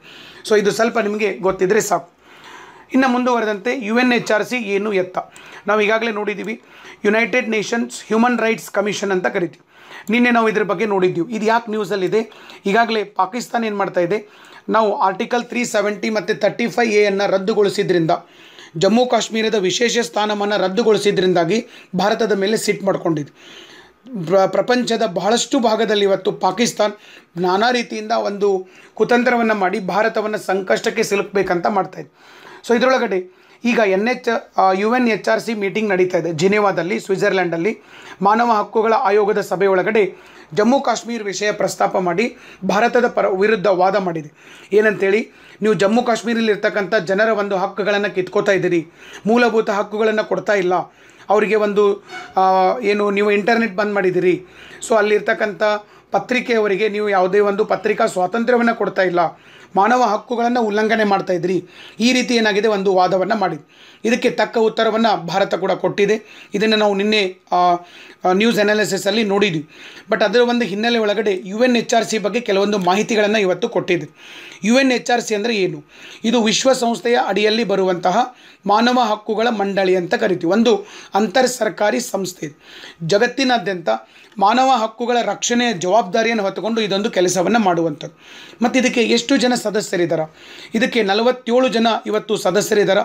ಸೊ ಇದು ಸ್ವಲ್ಪ ನಿಮಗೆ ಗೊತ್ತಿದ್ದರೆ ಸಾಕು. ಇನ್ನು ಮುಂದುವರೆದಂತೆ U N H R C ಏನು ಎತ್ತ? ನಾವು ಈಗಾಗಲೇ ನೋಡಿದ್ದೀವಿ United Nations Human Rights Commission ಅಂತ ಕರಿತೀವಿ. ನಿನ್ನೆ ನಾವು ಇದ್ರ ಬಗ್ಗೆ ನೋಡಿದ್ದೀವಿ. ಇದು ಯಾಕೆ ನ್ಯೂಸಲ್ಲಿದೆ ಈಗಾಗಲೇ ಪಾಕಿಸ್ತಾನ ಏನು ಮಾಡ್ತಾ ಇದೆ? ನಾವು ಆರ್ಟಿಕಲ್ ತ್ರೀ ಸೆವೆಂಟಿ ಮತ್ತು ತರ್ಟಿ ಫೈ ಎಯನ್ನು ರದ್ದುಗೊಳಿಸಿದ್ರಿಂದ, ಜಮ್ಮು ಕಾಶ್ಮೀರದ ವಿಶೇಷ ಸ್ಥಾನಮಾನ ರದ್ದುಗೊಳಿಸಿದ್ರಿಂದಾಗಿ ಭಾರತದ ಮೇಲೆ ಸಿಟ್ ಮಾಡ್ಕೊಂಡಿದೆ. ಪ್ರ, ಪ್ರಪಂಚದ ಬಹಳಷ್ಟು ಭಾಗದಲ್ಲಿ ಇವತ್ತು ಪಾಕಿಸ್ತಾನ್ ನಾನಾ ರೀತಿಯಿಂದ ಒಂದು ಕುತಂತ್ರವನ್ನು ಮಾಡಿ ಭಾರತವನ್ನು ಸಂಕಷ್ಟಕ್ಕೆ ಸಿಲುಕಬೇಕಂತ ಮಾಡ್ತಾಯಿದೆ ಸೊ ಇದರೊಳಗಡೆ ಈಗ N H U N H R C meeting ನಡೀತಾ ಇದೆ. ಜಿನೆವಾದಲ್ಲಿ ಸ್ವಿಟ್ಜರ್ಲ್ಯಾಂಡಲ್ಲಿ ಮಾನವ ಹಕ್ಕುಗಳ ಆಯೋಗದ ಸಭೆಯೊಳಗಡೆ ಜಮ್ಮು ಕಾಶ್ಮೀರ ವಿಷಯ ಪ್ರಸ್ತಾಪ ಮಾಡಿ ಭಾರತದ ಪರ ವಿರುದ್ಧ ವಾದ ಮಾಡಿದೆ. ಏನಂತೇಳಿ, ನೀವು ಜಮ್ಮು ಕಾಶ್ಮೀರಲ್ಲಿ ಇರ್ತಕ್ಕಂಥ ಜನರ ಒಂದು ಹಕ್ಕುಗಳನ್ನು ಕಿತ್ಕೋತಾ ಇದ್ದೀರಿ. ಮೂಲಭೂತ ಹಕ್ಕುಗಳನ್ನು ಕೊಡ್ತಾ ಇಲ್ಲ. ಅವರಿಗೆ ಒಂದು ಏನು, ನೀವು ಇಂಟರ್ನೆಟ್ ಬಂದ್ ಮಾಡಿದ್ದೀರಿ. ಸೊ, ಅಲ್ಲಿರ್ತಕ್ಕಂಥ ಪತ್ರಿಕೆಯವರಿಗೆ ನೀವು ಯಾವುದೇ ಒಂದು ಪತ್ರಿಕಾ ಸ್ವಾತಂತ್ರ್ಯವನ್ನು ಕೊಡ್ತಾ ಇಲ್ಲ. ಮಾನವ ಹಕ್ಕುಗಳನ್ನು ಉಲ್ಲಂಘನೆ ಮಾಡ್ತಾ ಇದ್ರಿ. ಈ ರೀತಿ ಏನಾಗಿದೆ? ಒಂದು ವಾದವನ್ನು ಮಾಡಿದೆ ಇದಕ್ಕೆ ತಕ್ಕ ಉತ್ತರವನ್ನು ಭಾರತ ಕೂಡ ಕೊಟ್ಟಿದೆ. ಇದನ್ನು ನಾವು ನಿನ್ನೆ ನ್ಯೂಸ್ ಅನಾಲಿಸಿಸಲ್ಲಿ ನೋಡಿದ್ವಿ. ಬಟ್ ಅದರ ಒಂದು ಹಿನ್ನೆಲೆ ಒಳಗಡೆ U N H R C ಬಗ್ಗೆ ಕೆಲವೊಂದು ಮಾಹಿತಿಗಳನ್ನು ಇವತ್ತು ಕೊಟ್ಟಿದೆ. U N H R C ಅಂದರೆ ಏನು? ಇದು ವಿಶ್ವಸಂಸ್ಥೆಯ ಅಡಿಯಲ್ಲಿ ಬರುವಂತಹ ಮಾನವ ಹಕ್ಕುಗಳ ಮಂಡಳಿ ಅಂತ ಕರಿತೀವಿ. ಒಂದು ಅಂತರ್ ಸರ್ಕಾರಿ ಸಂಸ್ಥೆ. ಜಗತ್ತಿನಾದ್ಯಂತ ಮಾನವ ಹಕ್ಕುಗಳ ರಕ್ಷಣೆಯ ಜವಾಬ್ದಾರಿಯನ್ನು ಹೊತ್ತುಕೊಂಡು ಇದೊಂದು ಕೆಲಸವನ್ನು ಮಾಡುವಂಥದ್ದು. ಮತ್ತು ಇದಕ್ಕೆ ಎಷ್ಟು ಜನ ಸದಸ್ಯರಿದ್ದಾರೆ ಇದಕ್ಕೆ ನಲವತ್ತೇಳು ಜನ ಇವತ್ತು ಸದಸ್ಯರಿದ್ದಾರೆ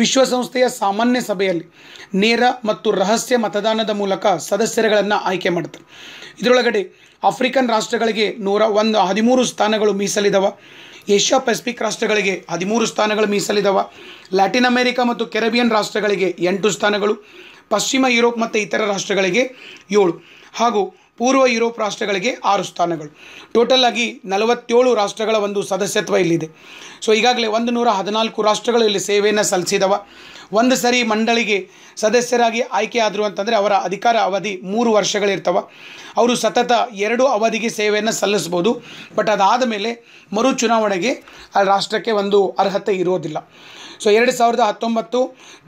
ವಿಶ್ವಸಂಸ್ಥೆಯ ಸಾಮಾನ್ಯ ಸಭೆಯಲ್ಲಿ ನೇರ ಮತ್ತು ರಹಸ್ಯ ಮತದಾನದ ಮೂಲಕ ಸದಸ್ಯರುಗಳನ್ನು ಆಯ್ಕೆ ಮಾಡ್ತಾರೆ. ಇದರೊಳಗಡೆ ಆಫ್ರಿಕನ್ ರಾಷ್ಟ್ರಗಳಿಗೆ ನೂರ ಒಂದು ಹದಿಮೂರು ಸ್ಥಾನಗಳು ಮೀಸಲಿದವ, ಏಷ್ಯಾ ಪೆಸಿಫಿಕ್ ರಾಷ್ಟ್ರಗಳಿಗೆ ಹದಿಮೂರು ಸ್ಥಾನಗಳು ಮೀಸಲಿದವ, ಲ್ಯಾಟಿನ್ ಅಮೆರಿಕ ಮತ್ತು ಕೆರಬಿಯನ್ ರಾಷ್ಟ್ರಗಳಿಗೆ ಎಂಟು ಸ್ಥಾನಗಳು, ಪಶ್ಚಿಮ ಯುರೋಪ್ ಮತ್ತು ಇತರ ರಾಷ್ಟ್ರಗಳಿಗೆ ಏಳು. ಹಾಗೂ ಪೂರ್ವ ಯುರೋಪ್ ರಾಷ್ಟ್ರಗಳಿಗೆ ಆರು ಸ್ಥಾನಗಳು. ಟೋಟಲ್ ಆಗಿ ನಲವತ್ತೇಳು ರಾಷ್ಟ್ರಗಳ ಒಂದು ಸದಸ್ಯತ್ವ ಇಲ್ಲಿದೆ. ಸೊ ಈಗಾಗಲೇ ಒಂದು ನೂರ ಹದಿನಾಲ್ಕು ರಾಷ್ಟ್ರಗಳು ಇಲ್ಲಿ ಸೇವೆಯನ್ನು ಸಲ್ಲಿಸಿದವ. ಒಂದು ಸರಿ ಮಂಡಳಿಗೆ ಸದಸ್ಯರಾಗಿ ಆಯ್ಕೆ ಆದರು ಅಂತಂದರೆ ಅವರ ಅಧಿಕಾರ ಅವಧಿ ಮೂರು ವರ್ಷಗಳಿರ್ತವ. ಅವರು ಸತತ ಎರಡು ಅವಧಿಗೆ ಸೇವೆಯನ್ನು ಸಲ್ಲಿಸ್ಬೋದು ಬಟ್ ಅದಾದ ಮೇಲೆ ಮರು ಚುನಾವಣೆಗೆ ಆ ರಾಷ್ಟ್ರಕ್ಕೆ ಒಂದು ಅರ್ಹತೆ ಇರೋದಿಲ್ಲ. ಸೊ ಎರಡು ಸಾವಿರದ ಹತ್ತೊಂಬತ್ತು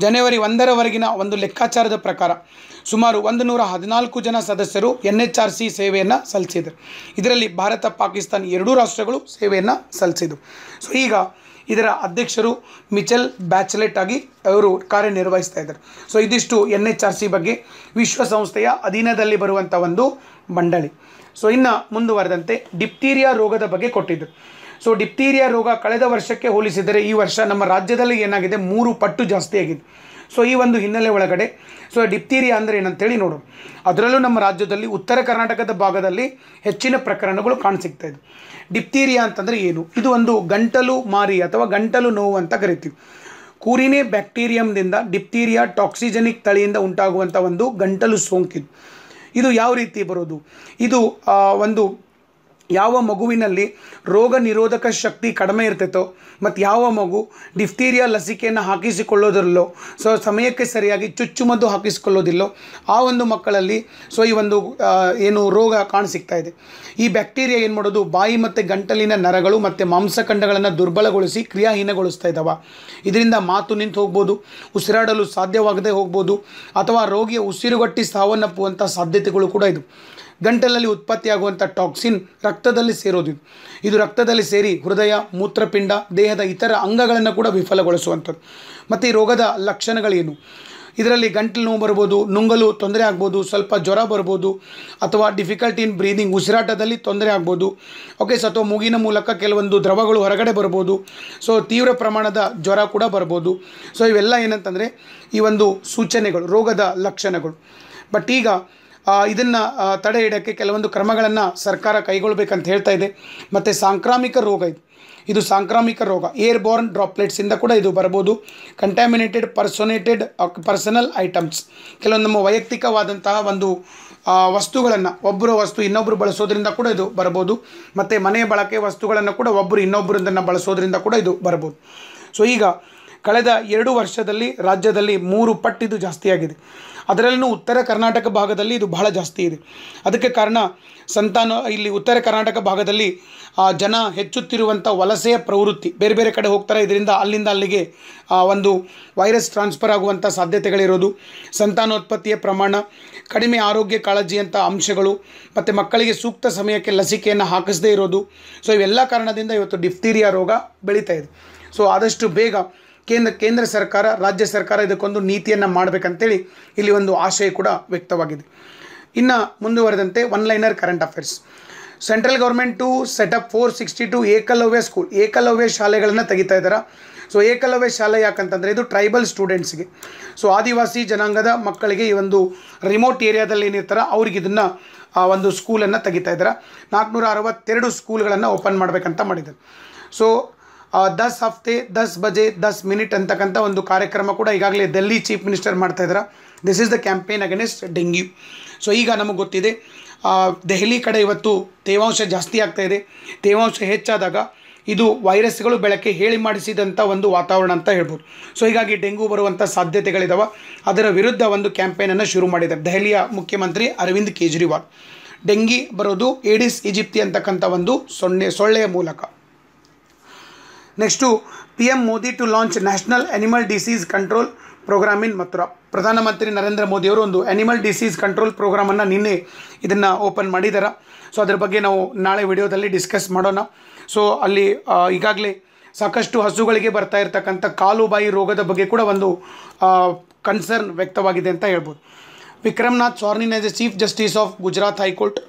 ಜನವರಿ ಒಂದರವರೆಗಿನ ಒಂದು ಲೆಕ್ಕಾಚಾರದ ಪ್ರಕಾರ ಸುಮಾರು ಒಂದು ನೂರ ಹದಿನಾಲ್ಕು ಜನ ಸದಸ್ಯರು ಎನ್ ಎಚ್ ಆರ್ ಸಿ ಸೇವೆಯನ್ನು ಸಲ್ಲಿಸಿದರು. ಇದರಲ್ಲಿ ಭಾರತ, ಪಾಕಿಸ್ತಾನ ಎರಡೂ ರಾಷ್ಟ್ರಗಳು ಸೇವೆಯನ್ನು ಸಲ್ಲಿಸಿದವು. ಸೊ ಈಗ ಇದರ ಅಧ್ಯಕ್ಷರು ಮಿಚೆಲ್ ಬ್ಯಾಚಲೆಟ್ ಆಗಿ ಅವರು ಕಾರ್ಯನಿರ್ವಹಿಸ್ತಾ ಇದ್ದಾರೆ. ಸೊ ಇದಿಷ್ಟು ಎನ್ ಎಚ್ ಆರ್ ಸಿ ಬಗ್ಗೆ ವಿಶ್ವಸಂಸ್ಥೆಯ ಅಧೀನದಲ್ಲಿ ಬರುವಂಥ ಒಂದು ಮಂಡಳಿ. ಸೊ ಇನ್ನು ಮುಂದುವರೆದಂತೆ ಡಿಪ್ತೀರಿಯಾ ರೋಗದ ಬಗ್ಗೆ ಕೊಟ್ಟಿದ್ದರು ಸೊ ಡಿಪ್ತೀರಿಯಾ ರೋಗ ಕಳೆದ ವರ್ಷಕ್ಕೆ ಹೋಲಿಸಿದರೆ ಈ ವರ್ಷ ನಮ್ಮ ರಾಜ್ಯದಲ್ಲಿ ಏನಾಗಿದೆ? ಮೂರು ಪಟ್ಟು ಜಾಸ್ತಿ ಆಗಿದೆ. ಸೊ ಈ ಒಂದು ಹಿನ್ನೆಲೆ ಒಳಗಡೆ ಸೊ ಡಿಪ್ತೀರಿಯಾ ಅಂದರೆ ಏನಂತೇಳಿ ನೋಡು. ಅದರಲ್ಲೂ ನಮ್ಮ ರಾಜ್ಯದಲ್ಲಿ ಉತ್ತರ ಕರ್ನಾಟಕದ ಭಾಗದಲ್ಲಿ ಹೆಚ್ಚಿನ ಪ್ರಕರಣಗಳು ಕಾಣಿಸಿಕ್ತಾ ಇದೆ. ಡಿಪ್ತೀರಿಯಾ ಅಂತಂದರೆ ಏನು? ಇದು ಒಂದು ಗಂಟಲು ಮಾರಿ ಅಥವಾ ಗಂಟಲು ನೋವು ಅಂತ ಕರಿತೀವಿ. ಕೂರಿನೇ ಬ್ಯಾಕ್ಟೀರಿಯಂದಿಂದ ಡಿಪ್ತೀರಿಯಾ ಟಾಕ್ಸಿಜೆನಿಕ್ ತಳಿಯಿಂದ ಉಂಟಾಗುವಂಥ ಒಂದು ಗಂಟಲು ಸೋಂಕಿದು ಇದು ಯಾವ ರೀತಿ ಬರೋದು? ಇದು ಒಂದು ಯಾವ ಮಗುವಿನಲ್ಲಿ ರೋಗ ನಿರೋಧಕ ಶಕ್ತಿ ಕಡಿಮೆ ಇರ್ತೈತೋ ಮತ್ತು ಯಾವ ಮಗು ಡಿಫ್ತೀರಿಯಾ ಲಸಿಕೆಯನ್ನು ಹಾಕಿಸಿಕೊಳ್ಳೋದಿಲ್ಲೋ ಸೊ ಸಮಯಕ್ಕೆ ಸರಿಯಾಗಿ ಚುಚ್ಚುಮದ್ದು ಹಾಕಿಸಿಕೊಳ್ಳೋದಿಲ್ಲೋ, ಆ ಒಂದು ಮಕ್ಕಳಲ್ಲಿ ಸೊ ಈ ಒಂದು ಏನು ರೋಗ ಕಾಣಸಿಗ್ತಾ ಇದೆ. ಈ ಬ್ಯಾಕ್ಟೀರಿಯಾ ಏನು ಮಾಡೋದು? ಬಾಯಿ ಮತ್ತು ಗಂಟಲಿನ ನರಗಳು ಮತ್ತು ಮಾಂಸಖಂಡಗಳನ್ನು ದುರ್ಬಲಗೊಳಿಸಿ ಕ್ರಿಯಾಹೀನಗೊಳಿಸ್ತಾ ಇದ್ದಾವೆ ಇದರಿಂದ ಮಾತು ನಿಂತು ಹೋಗ್ಬೋದು, ಉಸಿರಾಡಲು ಸಾಧ್ಯವಾಗದೆ ಹೋಗ್ಬೋದು, ಅಥವಾ ರೋಗಿಯ ಉಸಿರುಗಟ್ಟಿ ಸಾವನ್ನಪ್ಪುವಂಥ ಸಾಧ್ಯತೆಗಳು ಕೂಡ ಇದು ಗಂಟಲಲ್ಲಿ ಉತ್ಪತ್ತಿಯಾಗುವಂಥ ಟಾಕ್ಸಿನ್ ರಕ್ತದಲ್ಲಿ ಸೇರೋದು ಇದು. ರಕ್ತದಲ್ಲಿ ಸೇರಿ ಹೃದಯ, ಮೂತ್ರಪಿಂಡ, ದೇಹದ ಇತರ ಅಂಗಗಳನ್ನು ಕೂಡ ವಿಫಲಗೊಳಿಸುವಂಥದ್ದು. ಮತ್ತು ಈ ರೋಗದ ಲಕ್ಷಣಗಳೇನು? ಇದರಲ್ಲಿ ಗಂಟಲು ನೋವು ಬರ್ಬೋದು, ನುಂಗಲು ತೊಂದರೆ ಆಗ್ಬೋದು, ಸ್ವಲ್ಪ ಜ್ವರ ಬರ್ಬೋದು, ಅಥವಾ ಡಿಫಿಕಲ್ಟಿ ಇನ್ ಬ್ರೀದಿಂಗ್ ಉಸಿರಾಟದಲ್ಲಿ ತೊಂದರೆ ಆಗ್ಬೋದು. ಓಕೆ ಸೊ ಅಥವಾ ಮೂಗಿನ ಮೂಲಕ ಕೆಲವೊಂದು ದ್ರವಗಳು ಹೊರಗಡೆ ಬರ್ಬೋದು. ಸೊ ತೀವ್ರ ಪ್ರಮಾಣದ ಜ್ವರ ಕೂಡ ಬರ್ಬೋದು. ಸೊ ಇವೆಲ್ಲ ಏನಂತಂದರೆ ಈ ಒಂದು ಸೂಚನೆಗಳು, ರೋಗದ ಲಕ್ಷಣಗಳು. ಬಟ್ ಈಗ ಇದನ್ನು ತಡೆ ಹಿಡೋಕ್ಕೆ ಕೆಲವೊಂದು ಕ್ರಮಗಳನ್ನು ಸರ್ಕಾರ ಕೈಗೊಳ್ಬೇಕಂತ ಹೇಳ್ತಾ ಇದೆ. ಮತ್ತು ಸಾಂಕ್ರಾಮಿಕ ರೋಗ ಇದು. ಇದು ಸಾಂಕ್ರಾಮಿಕ ರೋಗ. ಏರ್ ಬೋರ್ನ್ ಡ್ರಾಪ್ಲೆಟ್ಸಿಂದ ಕೂಡ ಇದು ಬರ್ಬೋದು. ಕಂಟ್ಯಾಮಿನೇಟೆಡ್ ಪರ್ಸೊನೇಟೆಡ್ ಪರ್ಸನಲ್ ಐಟಮ್ಸ್ ಕೆಲವೊಂದು ನಮ್ಮ ವೈಯಕ್ತಿಕವಾದಂತಹ ಒಂದು ವಸ್ತುಗಳನ್ನು ಒಬ್ಬರು ವಸ್ತು ಇನ್ನೊಬ್ಬರು ಬಳಸೋದ್ರಿಂದ ಕೂಡ ಇದು ಬರ್ಬೋದು. ಮತ್ತು ಮನೆ ಬಳಕೆ ವಸ್ತುಗಳನ್ನು ಕೂಡ ಒಬ್ಬರು ಇನ್ನೊಬ್ಬರದನ್ನು ಬಳಸೋದ್ರಿಂದ ಕೂಡ ಇದು ಬರ್ಬೋದು. ಸೊ ಈಗ ಕಳೆದ ಎರಡು ವರ್ಷದಲ್ಲಿ ರಾಜ್ಯದಲ್ಲಿ ಮೂರು ಪಟ್ಟಿದು ಜಾಸ್ತಿಯಾಗಿದೆ. ಅದರಲ್ಲೂ ಉತ್ತರ ಕರ್ನಾಟಕ ಭಾಗದಲ್ಲಿ ಇದು ಬಹಳ ಜಾಸ್ತಿ ಇದೆ. ಅದಕ್ಕೆ ಕಾರಣ ಸಂತಾನ, ಇಲ್ಲಿ ಉತ್ತರ ಕರ್ನಾಟಕ ಭಾಗದಲ್ಲಿ ಜನ ಹೆಚ್ಚುತ್ತಿರುವಂಥ ವಲಸೆಯ ಪ್ರವೃತ್ತಿ. ಬೇರೆ ಬೇರೆ ಕಡೆ ಹೋಗ್ತಾರೆ, ಇದರಿಂದ ಅಲ್ಲಿಂದ ಅಲ್ಲಿಗೆ ಒಂದು ವೈರಸ್ ಟ್ರಾನ್ಸ್ಫರ್ ಆಗುವಂಥ ಸಾಧ್ಯತೆಗಳಿರೋದು. ಸಂತಾನೋತ್ಪತ್ತಿಯ ಪ್ರಮಾಣ, ಕಡಿಮೆ ಆರೋಗ್ಯ ಕಾಳಜಿಯಂಥ ಅಂಶಗಳು, ಮತ್ತು ಮಕ್ಕಳಿಗೆ ಸೂಕ್ತ ಸಮಯಕ್ಕೆ ಲಸಿಕೆಯನ್ನು ಹಾಕಿಸದೇ ಇರೋದು. ಸೊ ಇವೆಲ್ಲ ಕಾರಣದಿಂದ ಇವತ್ತು ಡಿಫ್ತೀರಿಯಾ ರೋಗ ಬೆಳೀತಾ ಇದೆ. ಸೊ ಆದಷ್ಟು ಬೇಗ ಕೇಂದ್ರ ಕೇಂದ್ರ ಸರ್ಕಾರ, ರಾಜ್ಯ ಸರ್ಕಾರ ಇದಕ್ಕೊಂದು ನೀತಿಯನ್ನು ಮಾಡಬೇಕಂತೇಳಿ ಇಲ್ಲಿ ಒಂದು ಆಶಯ ಕೂಡ ವ್ಯಕ್ತವಾಗಿದೆ. ಇನ್ನು ಮುಂದುವರೆದಂತೆ one liner current affairs central government setup four sixty two Eklavya school Eklavya ಶಾಲೆಗಳನ್ನು ತೆಗಿತಾ ಇದ್ದಾರೆ? ಸೊ ಏಕಲವ್ಯ ಶಾಲೆ ಯಾಕಂತಂದರೆ ಇದು ಟ್ರೈಬಲ್ ಸ್ಟೂಡೆಂಟ್ಸ್ಗೆ ಸೊ ಆದಿವಾಸಿ ಜನಾಂಗದ ಮಕ್ಕಳಿಗೆ ಈ ಒಂದು ರಿಮೋಟ್ ಏರಿಯಾದಲ್ಲಿ ಏನಿರ್ತಾರೆ, ಅವ್ರಿಗೆ ಇದನ್ನು ಒಂದು ಸ್ಕೂಲನ್ನು ತೆಗಿತಾ ಇದ್ದಾರೆ? ನಾಲ್ಕುನೂರ ಅರವತ್ತೆರಡು ಸ್ಕೂಲ್ಗಳನ್ನು ಓಪನ್ ಮಾಡಬೇಕಂತ ಮಾಡಿದ್ದಾರೆ. ಸೊ ದಸ್ ಹಫ್ತೆ, ದಸ್ ಬಜೆ, ದಸ್ ಮಿನಿಟ್ ಅಂತಕ್ಕಂಥ ಒಂದು ಕಾರ್ಯಕ್ರಮ ಕೂಡ ಈಗಾಗಲೇ ಡೆಲ್ಲಿ ಚೀಫ್ ಮಿನಿಸ್ಟರ್ ಮಾಡ್ತಾ ಇದ್ದಾರೆ this is the campaign against dengue so ಈಗ ನಮಗೆ ಗೊತ್ತಿದೆ ದೆಹಲಿ ಕಡೆ ಇವತ್ತು ತೇವಾಂಶ ಜಾಸ್ತಿ ಆಗ್ತಾ ಇದೆ. ತೇವಾಂಶ ಹೆಚ್ಚಾದಾಗ ಇದು ವೈರಸ್ಗಳು ಬೆಳಕೆ ಹೇಳಿ ಮಾಡಿಸಿದಂಥ ಒಂದು ವಾತಾವರಣ ಅಂತ ಹೇಳ್ಬೋದು. ಸೊ ಹೀಗಾಗಿ ಡೆಂಗು ಬರುವಂಥ ಸಾಧ್ಯತೆಗಳಿದಾವೆ. ಅದರ ವಿರುದ್ಧ ಒಂದು ಕ್ಯಾಂಪೇನನ್ನು ಶುರು ಮಾಡಿದ್ದಾರೆ. ದೆಹಲಿಯ ಮುಖ್ಯಮಂತ್ರಿ ಅರವಿಂದ್ ಕೇಜ್ರಿವಾಲ್. ಡೆಂಗಿ ಬರೋದು ಏಡಿಸ್ ಈಜಿಪ್ತಿ ಅಂತಕ್ಕಂಥ ಒಂದು ಸೊನ್ನೆ ಸೊಳ್ಳೆಯ ಮೂಲಕ. Next P M Modi to launch national animal disease control programme in Mathura ಪ್ರಧಾನಮಂತ್ರಿ ನರೇಂದ್ರ ಮೋದಿಯವರು ಒಂದು ಅನಿಮಲ್ ಡಿಸೀಸ್ ಕಂಟ್ರೋಲ್ ಪ್ರೋಗ್ರಾಮನ್ನು ನಿನ್ನೆ ಇದನ್ನು ಓಪನ್ ಮಾಡಿದ್ದಾರೆ ಸೊ ಅದ್ರ ಬಗ್ಗೆ ನಾವು ನಾಳೆ ವಿಡಿಯೋದಲ್ಲಿ ಡಿಸ್ಕಸ್ ಮಾಡೋಣ. ಸೊ ಅಲ್ಲಿ ಈಗಾಗಲೇ ಸಾಕಷ್ಟು ಹಸುಗಳಿಗೆ ಬರ್ತಾ ಇರತಕ್ಕಂಥ ಕಾಲು ಬಾಯಿ ರೋಗದ ಬಗ್ಗೆ ಕೂಡ ಒಂದು ಕನ್ಸರ್ನ್ ವ್ಯಕ್ತವಾಗಿದೆ ಅಂತ ಹೇಳ್ಬೋದು. Vikramnath sworn in as a chief justice of Gujarat high court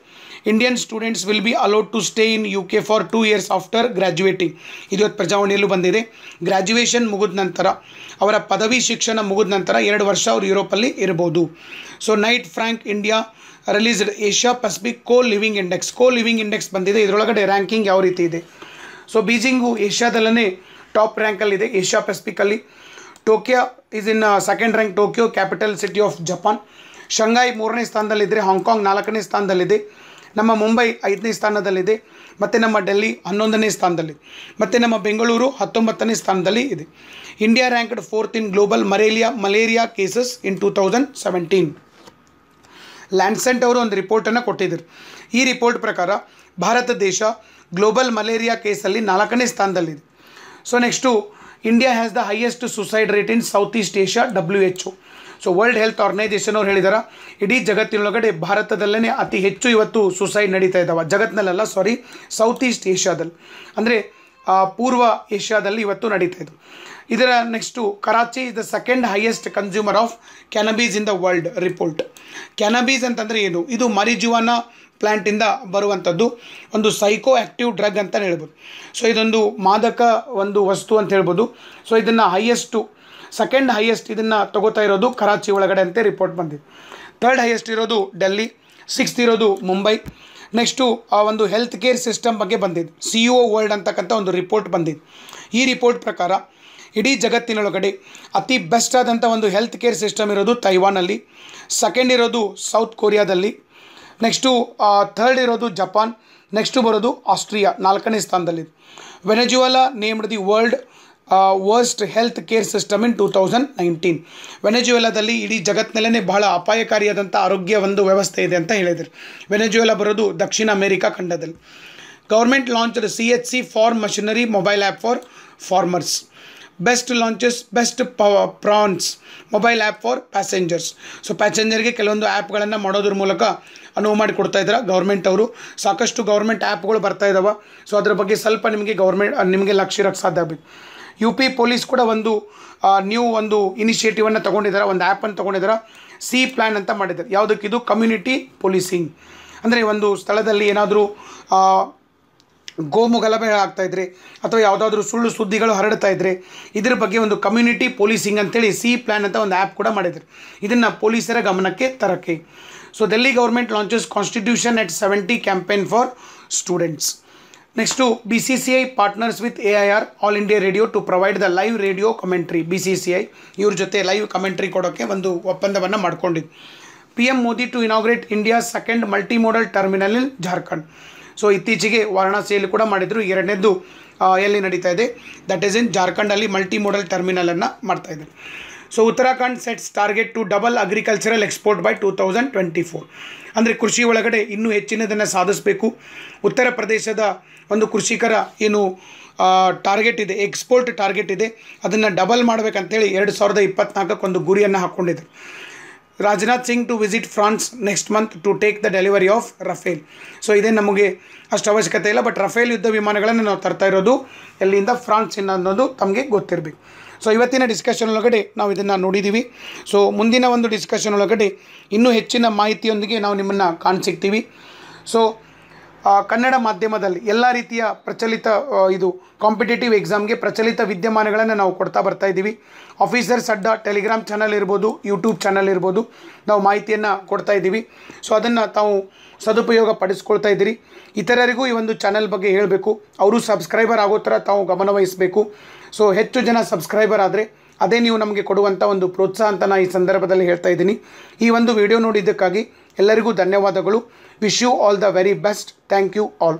Indian students will be allowed to stay in U K for two years after graduating ಇದು ಪ್ರಜಾವಣೆಯಲ್ಲೂ ಬಂದಿದೆ. ಗ್ರ್ಯಾಜುಯೇಷನ್ ಮುಗಿದ ನಂತರ, ಅವರ ಪದವಿ ಶಿಕ್ಷಣ ಮುಗಿದ ನಂತರ ಎರಡು ವರ್ಷ ಅವರು ಯುರೋಪಲ್ಲಿ ಇರ್ಬೋದು. So Knight Frank India released Asia Pacific co living index co living index ಬಂದಿದೆ. ಇದರೊಳಗಡೆ ರ್ಯಾಂಕಿಂಗ್ ಯಾವ ರೀತಿ ಇದೆ? ಸೊ ಬೀಜಿಂಗು ಏಷ್ಯಾದಲ್ಲೇ ಟಾಪ್ ರ್ಯಾಂಕಲ್ಲಿದೆ Asia ಪೆಸಿಫಿಕಲ್ಲಿ Tokyo is in second rank Tokyo capital city of Japan Shanghai ಮೂರನೇ ಸ್ಥಾನದಲ್ಲಿದ್ದರೆ ಹಾಂಗ್ಕಾಂಗ್ ನಾಲ್ಕನೇ ಸ್ಥಾನದಲ್ಲಿದೆ. ನಮ್ಮ ಮುಂಬೈ ಐದನೇ ಸ್ಥಾನದಲ್ಲಿದೆ, ಮತ್ತು ನಮ್ಮ ಡೆಲ್ಲಿ ಹನ್ನೊಂದನೇ ಸ್ಥಾನದಲ್ಲಿ, ಮತ್ತು ನಮ್ಮ ಬೆಂಗಳೂರು ಹತ್ತೊಂಬತ್ತನೇ ಸ್ಥಾನದಲ್ಲಿ ಇದೆ. India ranked fourth in global malaria malaria cases in two thousand seventeen. Lancet ಅವರು ಒಂದು ರಿಪೋರ್ಟನ್ನು ಕೊಟ್ಟಿದ್ದರು. ಈ ರಿಪೋರ್ಟ್ ಪ್ರಕಾರ ಭಾರತ ದೇಶ ಗ್ಲೋಬಲ್ ಮಲೇರಿಯಾ ಕೇಸಲ್ಲಿ ನಾಲ್ಕನೇ ಸ್ಥಾನದಲ್ಲಿದೆ. So next India has the highest suicide rate in South East Asia W H O so world health organisation ಅವ್ರು ಹೇಳಿದಾರೆ, ಇಡೀ ಜಗತ್ತಿನೊಳಗಡೆ ಭಾರತದಲ್ಲೇ ಅತಿ ಹೆಚ್ಚು ಇವತ್ತು ಸುಸೈಡ್ ನಡೀತಾ ಇದ್ದಾವೆ ಜಗತ್ತಿನಲ್ಲೆಲ್ಲ ಸಾರಿ ಸೌತ್ ಈಸ್ಟ್ ಏಷ್ಯಾದಲ್ಲಿ ಅಂದರೆ ಪೂರ್ವ ಏಷ್ಯಾದಲ್ಲಿ ಇವತ್ತು ನಡೀತಾ ಇದ್ದು. ಇದರ next Karachi is the second highest consumer of cannabis in the world report cannabis ಅಂತಂದರೆ ಏನು? ಇದು ಮರಿಜುವಾನ ಪ್ಲ್ಯಾಂಟಿಂದ ಬರುವಂಥದ್ದು ಒಂದು ಸೈಕೋ ಆ್ಯಕ್ಟಿವ್ ಡ್ರಗ್ ಅಂತ ಹೇಳ್ಬೋದು. ಸೊ ಇದೊಂದು ಮಾದಕ ಒಂದು ವಸ್ತು ಅಂತ ಹೇಳ್ಬೋದು. ಸೊ ಇದನ್ನು ಹೈಯೆಸ್ಟು ಸೆಕೆಂಡ್ ಹೈಯೆಸ್ಟ್ ಇದನ್ನು ತಗೋತಾ ಇರೋದು ಕರಾಚಿ ಒಳಗಡೆ ಅಂತ ರಿಪೋರ್ಟ್ ಬಂದಿದೆ. ಥರ್ಡ್ ಹೈಯೆಸ್ಟ್ ಇರೋದು ಡೆಲ್ಲಿ ಸಿಕ್ಸ್ತ್ ಇರೋದು ಮುಂಬೈ ನೆಕ್ಸ್ಟು ಆ ಒಂದು ಹೆಲ್ತ್ ಕೇರ್ ಸಿಸ್ಟಮ್ ಬಗ್ಗೆ ಬಂದಿದೆ. ಸಿ ಒ ವರ್ಲ್ಡ್ ಅಂತಕ್ಕಂಥ ಒಂದು ರಿಪೋರ್ಟ್ ಬಂದಿದೆ. ಈ ರಿಪೋರ್ಟ್ ಪ್ರಕಾರ ಇಡೀ ಜಗತ್ತಿನೊಳಗಡೆ ಅತಿ ಬೆಸ್ಟ್ ಆದಂಥ ಒಂದು ಹೆಲ್ತ್ ಕೇರ್ ಸಿಸ್ಟಮ್ ಇರೋದು ತೈವಾನಲ್ಲಿ ಸೆಕೆಂಡ್ ಇರೋದು ಸೌತ್ ಕೊರಿಯಾದಲ್ಲಿ ನೆಕ್ಸ್ಟು ಥರ್ಡ್ ಇರೋದು ಜಪಾನ್. ನೆಕ್ಸ್ಟು ಬರೋದು ಆಸ್ಟ್ರಿಯಾ, ನಾಲ್ಕನೇ ಸ್ಥಾನದಲ್ಲಿದೆ Venezuela named the world worst health care system in two thousand nineteen ವೆನೆಜುವೆಲಾದಲ್ಲಿ ಇಡೀ ಜಗತ್ತಿನಲ್ಲೇ ಬಹಳ ಅಪಾಯಕಾರಿಯಾದಂಥ ಆರೋಗ್ಯ ಒಂದು ವ್ಯವಸ್ಥೆ ಇದೆ ಅಂತ ಹೇಳಿದರು. ವೆನೆಜುವೆಲಾ ಬರೋದು ದಕ್ಷಿಣ ಅಮೆರಿಕಾ ಖಂಡದಲ್ಲಿ. Government launched C H C farm machinery mobile app for farmers BEST launches BEST Pravas mobile app for passengers so ಪ್ಯಾಸೆಂಜರ್ಗೆ ಕೆಲವೊಂದು ಆ್ಯಪ್ಗಳನ್ನು ಮಾಡೋದ್ರ ಮೂಲಕ ಅನುವು ಮಾಡಿ ಕೊಡ್ತಾ ಇದ್ದಾರೆ ಗೌರ್ಮೆಂಟ್ ಅವರು. ಸಾಕಷ್ಟು ಗೌರ್ಮೆಂಟ್ ಆ್ಯಪ್ಗಳು ಬರ್ತಾ ಇದ್ದಾವೆ ಸೊ ಅದ್ರ ಬಗ್ಗೆ ಸ್ವಲ್ಪ ನಿಮಗೆ ಗೌರ್ಮೆಂಟ್ ನಿಮಗೆ ಲಕ್ಷ್ಯ ಇರೋಕ್ಕೆ ಸಾಧ್ಯ ಆಗಬೇಕು. ಯು ಪಿ ಪೊಲೀಸ್ ಕೂಡ ಒಂದು ನ್ಯೂ ಒಂದು ಇನಿಷಿಯೇಟಿವನ್ನು ತೊಗೊಂಡಿದ್ದಾರೆ ಒಂದು ಆ್ಯಪನ್ನು ತೊಗೊಂಡಿದ್ದಾರೆ ಸಿ ಪ್ಲ್ಯಾನ್ ಅಂತ ಮಾಡಿದ್ದಾರೆ. ಯಾವುದಕ್ಕಿದು ಕಮ್ಯುನಿಟಿ ಪೊಲೀಸಿಂಗ್ ಅಂದರೆ ಒಂದು ಸ್ಥಳದಲ್ಲಿ ಏನಾದರೂ ಗೋಮು ಗಲಭೆ ಆಗ್ತಾ ಇದ್ರೆ ಅಥವಾ ಯಾವುದಾದ್ರೂ ಸುಳ್ಳು ಸುದ್ದಿಗಳು ಹರಡ್ತಾ ಇದ್ರೆ ಇದ್ರ ಬಗ್ಗೆ ಒಂದು ಕಮ್ಯುನಿಟಿ ಪೊಲೀಸಿಂಗ್ ಅಂತೇಳಿ ಸಿ ಪ್ಲ್ಯಾನ್ ಅಂತ ಒಂದು ಆ್ಯಪ್ ಕೂಡ ಮಾಡಿದ್ರು. ಇದನ್ನು ಪೊಲೀಸರ ಗಮನಕ್ಕೆ ತರಕ್ಕೆ. So Delhi government launches constitution at seventy campaign for students next B C C I partners with A I R All India Radio to provide the live radio commentary B C C I ಇವ್ರ ಜೊತೆ live commentary ಕೊಡೋಕ್ಕೆ ಒಂದು ಒಪ್ಪಂದವನ್ನು ಮಾಡ್ಕೊಂಡಿದ್ದು P M Modi to inaugurate India second multi modal terminal in Jharkhand so ಇತ್ತೀಚೆಗೆ ವಾರಣಾಸಿಯಲ್ಲಿ ಕೂಡ ಮಾಡಿದರು. ಎರಡನೇದು ಎಲ್ಲಿ ನಡೀತಾ ಇದೆ? ದಟ್ ಈಸ್ ಇನ್ ಜಾರ್ಖಂಡಲ್ಲಿ ಮಲ್ಟಿ ಮೋಡಲ್ ಟರ್ಮಿನಲನ್ನು ಮಾಡ್ತಾ ಇದ್ದಾರೆ. So Uttarakhand sets target to double agricultural export by two thousand twenty four ಅಂದರೆ ಕೃಷಿ ಒಳಗಡೆ ಇನ್ನೂ ಹೆಚ್ಚಿನದನ್ನು ಸಾಧಿಸಬೇಕು. ಉತ್ತರ ಪ್ರದೇಶದ ಒಂದು ಕೃಷಿಕರ ಏನು ಟಾರ್ಗೆಟ್ ಇದೆ ಎಕ್ಸ್ಪೋರ್ಟ್ ಟಾರ್ಗೆಟ್ ಇದೆ. ಅದನ್ನು ಡಬಲ್ ಮಾಡಬೇಕಂತೇಳಿ ಎರಡು ಸಾವಿರದ ಇಪ್ಪತ್ನಾಲ್ಕಕ್ಕೊಂದು ಗುರಿಯನ್ನು ಹಾಕ್ಕೊಂಡಿದ್ರು Rajnath Singh to visit France next month to take the delivery of Rafale so ಇದೇ ನಮಗೆ ಅಷ್ಟು ಅವಶ್ಯಕತೆ ಇಲ್ಲ ಬಟ್ ರಫೇಲ್ ಯುದ್ಧ ವಿಮಾನಗಳನ್ನು ನಾವು ತರ್ತಾ ಇರೋದು ಎಲ್ಲಿಂದ ಫ್ರಾನ್ಸಿಂದ ಅನ್ನೋದು ತಮಗೆ ಗೊತ್ತಿರಬೇಕು. ಸೊ ಇವತ್ತಿನ ಡಿಸ್ಕಷನ್ ಒಳಗಡೆ ನಾವು ಇದನ್ನು ನೋಡಿದ್ದೀವಿ ಸೊ ಮುಂದಿನ ಒಂದು ಡಿಸ್ಕಷನ್ ಒಳಗಡೆ ಇನ್ನೂ ಹೆಚ್ಚಿನ ಮಾಹಿತಿಯೊಂದಿಗೆ ನಾವು ನಿಮ್ಮನ್ನು ಕಾಣಿಸಿಕ್ತೀವಿ ಸೊ ಕನ್ನಡ ಮಾಧ್ಯಮದಲ್ಲಿ ಎಲ್ಲ ರೀತಿಯ ಪ್ರಚಲಿತ ಇದು ಕಾಂಪಿಟೇಟಿವ್ ಎಕ್ಸಾಮ್ಗೆ ಪ್ರಚಲಿತ ವಿದ್ಯಮಾನಗಳನ್ನು ನಾವು ಕೊಡ್ತಾ ಬರ್ತಾ ಇದ್ದೀವಿ. ಆಫೀಸರ್ಸ್ ಅಡ್ಡ ಟೆಲಿಗ್ರಾಮ್ ಚಾನಲ್ ಇರ್ಬೋದು ಯೂಟ್ಯೂಬ್ ಚಾನಲ್ ಇರ್ಬೋದು, ನಾವು ಮಾಹಿತಿಯನ್ನು ಕೊಡ್ತಾ ಇದ್ದೀವಿ. ಸೊ ಅದನ್ನು ತಾವು ಸದುಪಯೋಗ ಪಡಿಸ್ಕೊಳ್ತಾ ಇದ್ದೀರಿ. ಇತರರಿಗೂ ಈ ಒಂದು ಚಾನಲ್ ಬಗ್ಗೆ ಹೇಳಬೇಕು. ಅವರು ಸಬ್ಸ್ಕ್ರೈಬರ್ ಆಗೋ ಥರ ತಾವು ಗಮನವಹಿಸಬೇಕು ಸೊ ಹೆಚ್ಚು ಜನ ಸಬ್ಸ್ಕ್ರೈಬರ್ ಆದರೆ ಅದೇ ನೀವು ನಮಗೆ ಕೊಡುವಂಥ ಒಂದು ಪ್ರೋತ್ಸಾಹ ಅಂತ ನಾನು ಈ ಸಂದರ್ಭದಲ್ಲಿ ಹೇಳ್ತಾ ಇದ್ದೀನಿ. ಈ ಒಂದು ವಿಡಿಯೋ ನೋಡಿದ್ದಕ್ಕಾಗಿ ಎಲ್ಲರಿಗೂ ಧನ್ಯವಾದಗಳು. Wish you all the very best. Thank you all.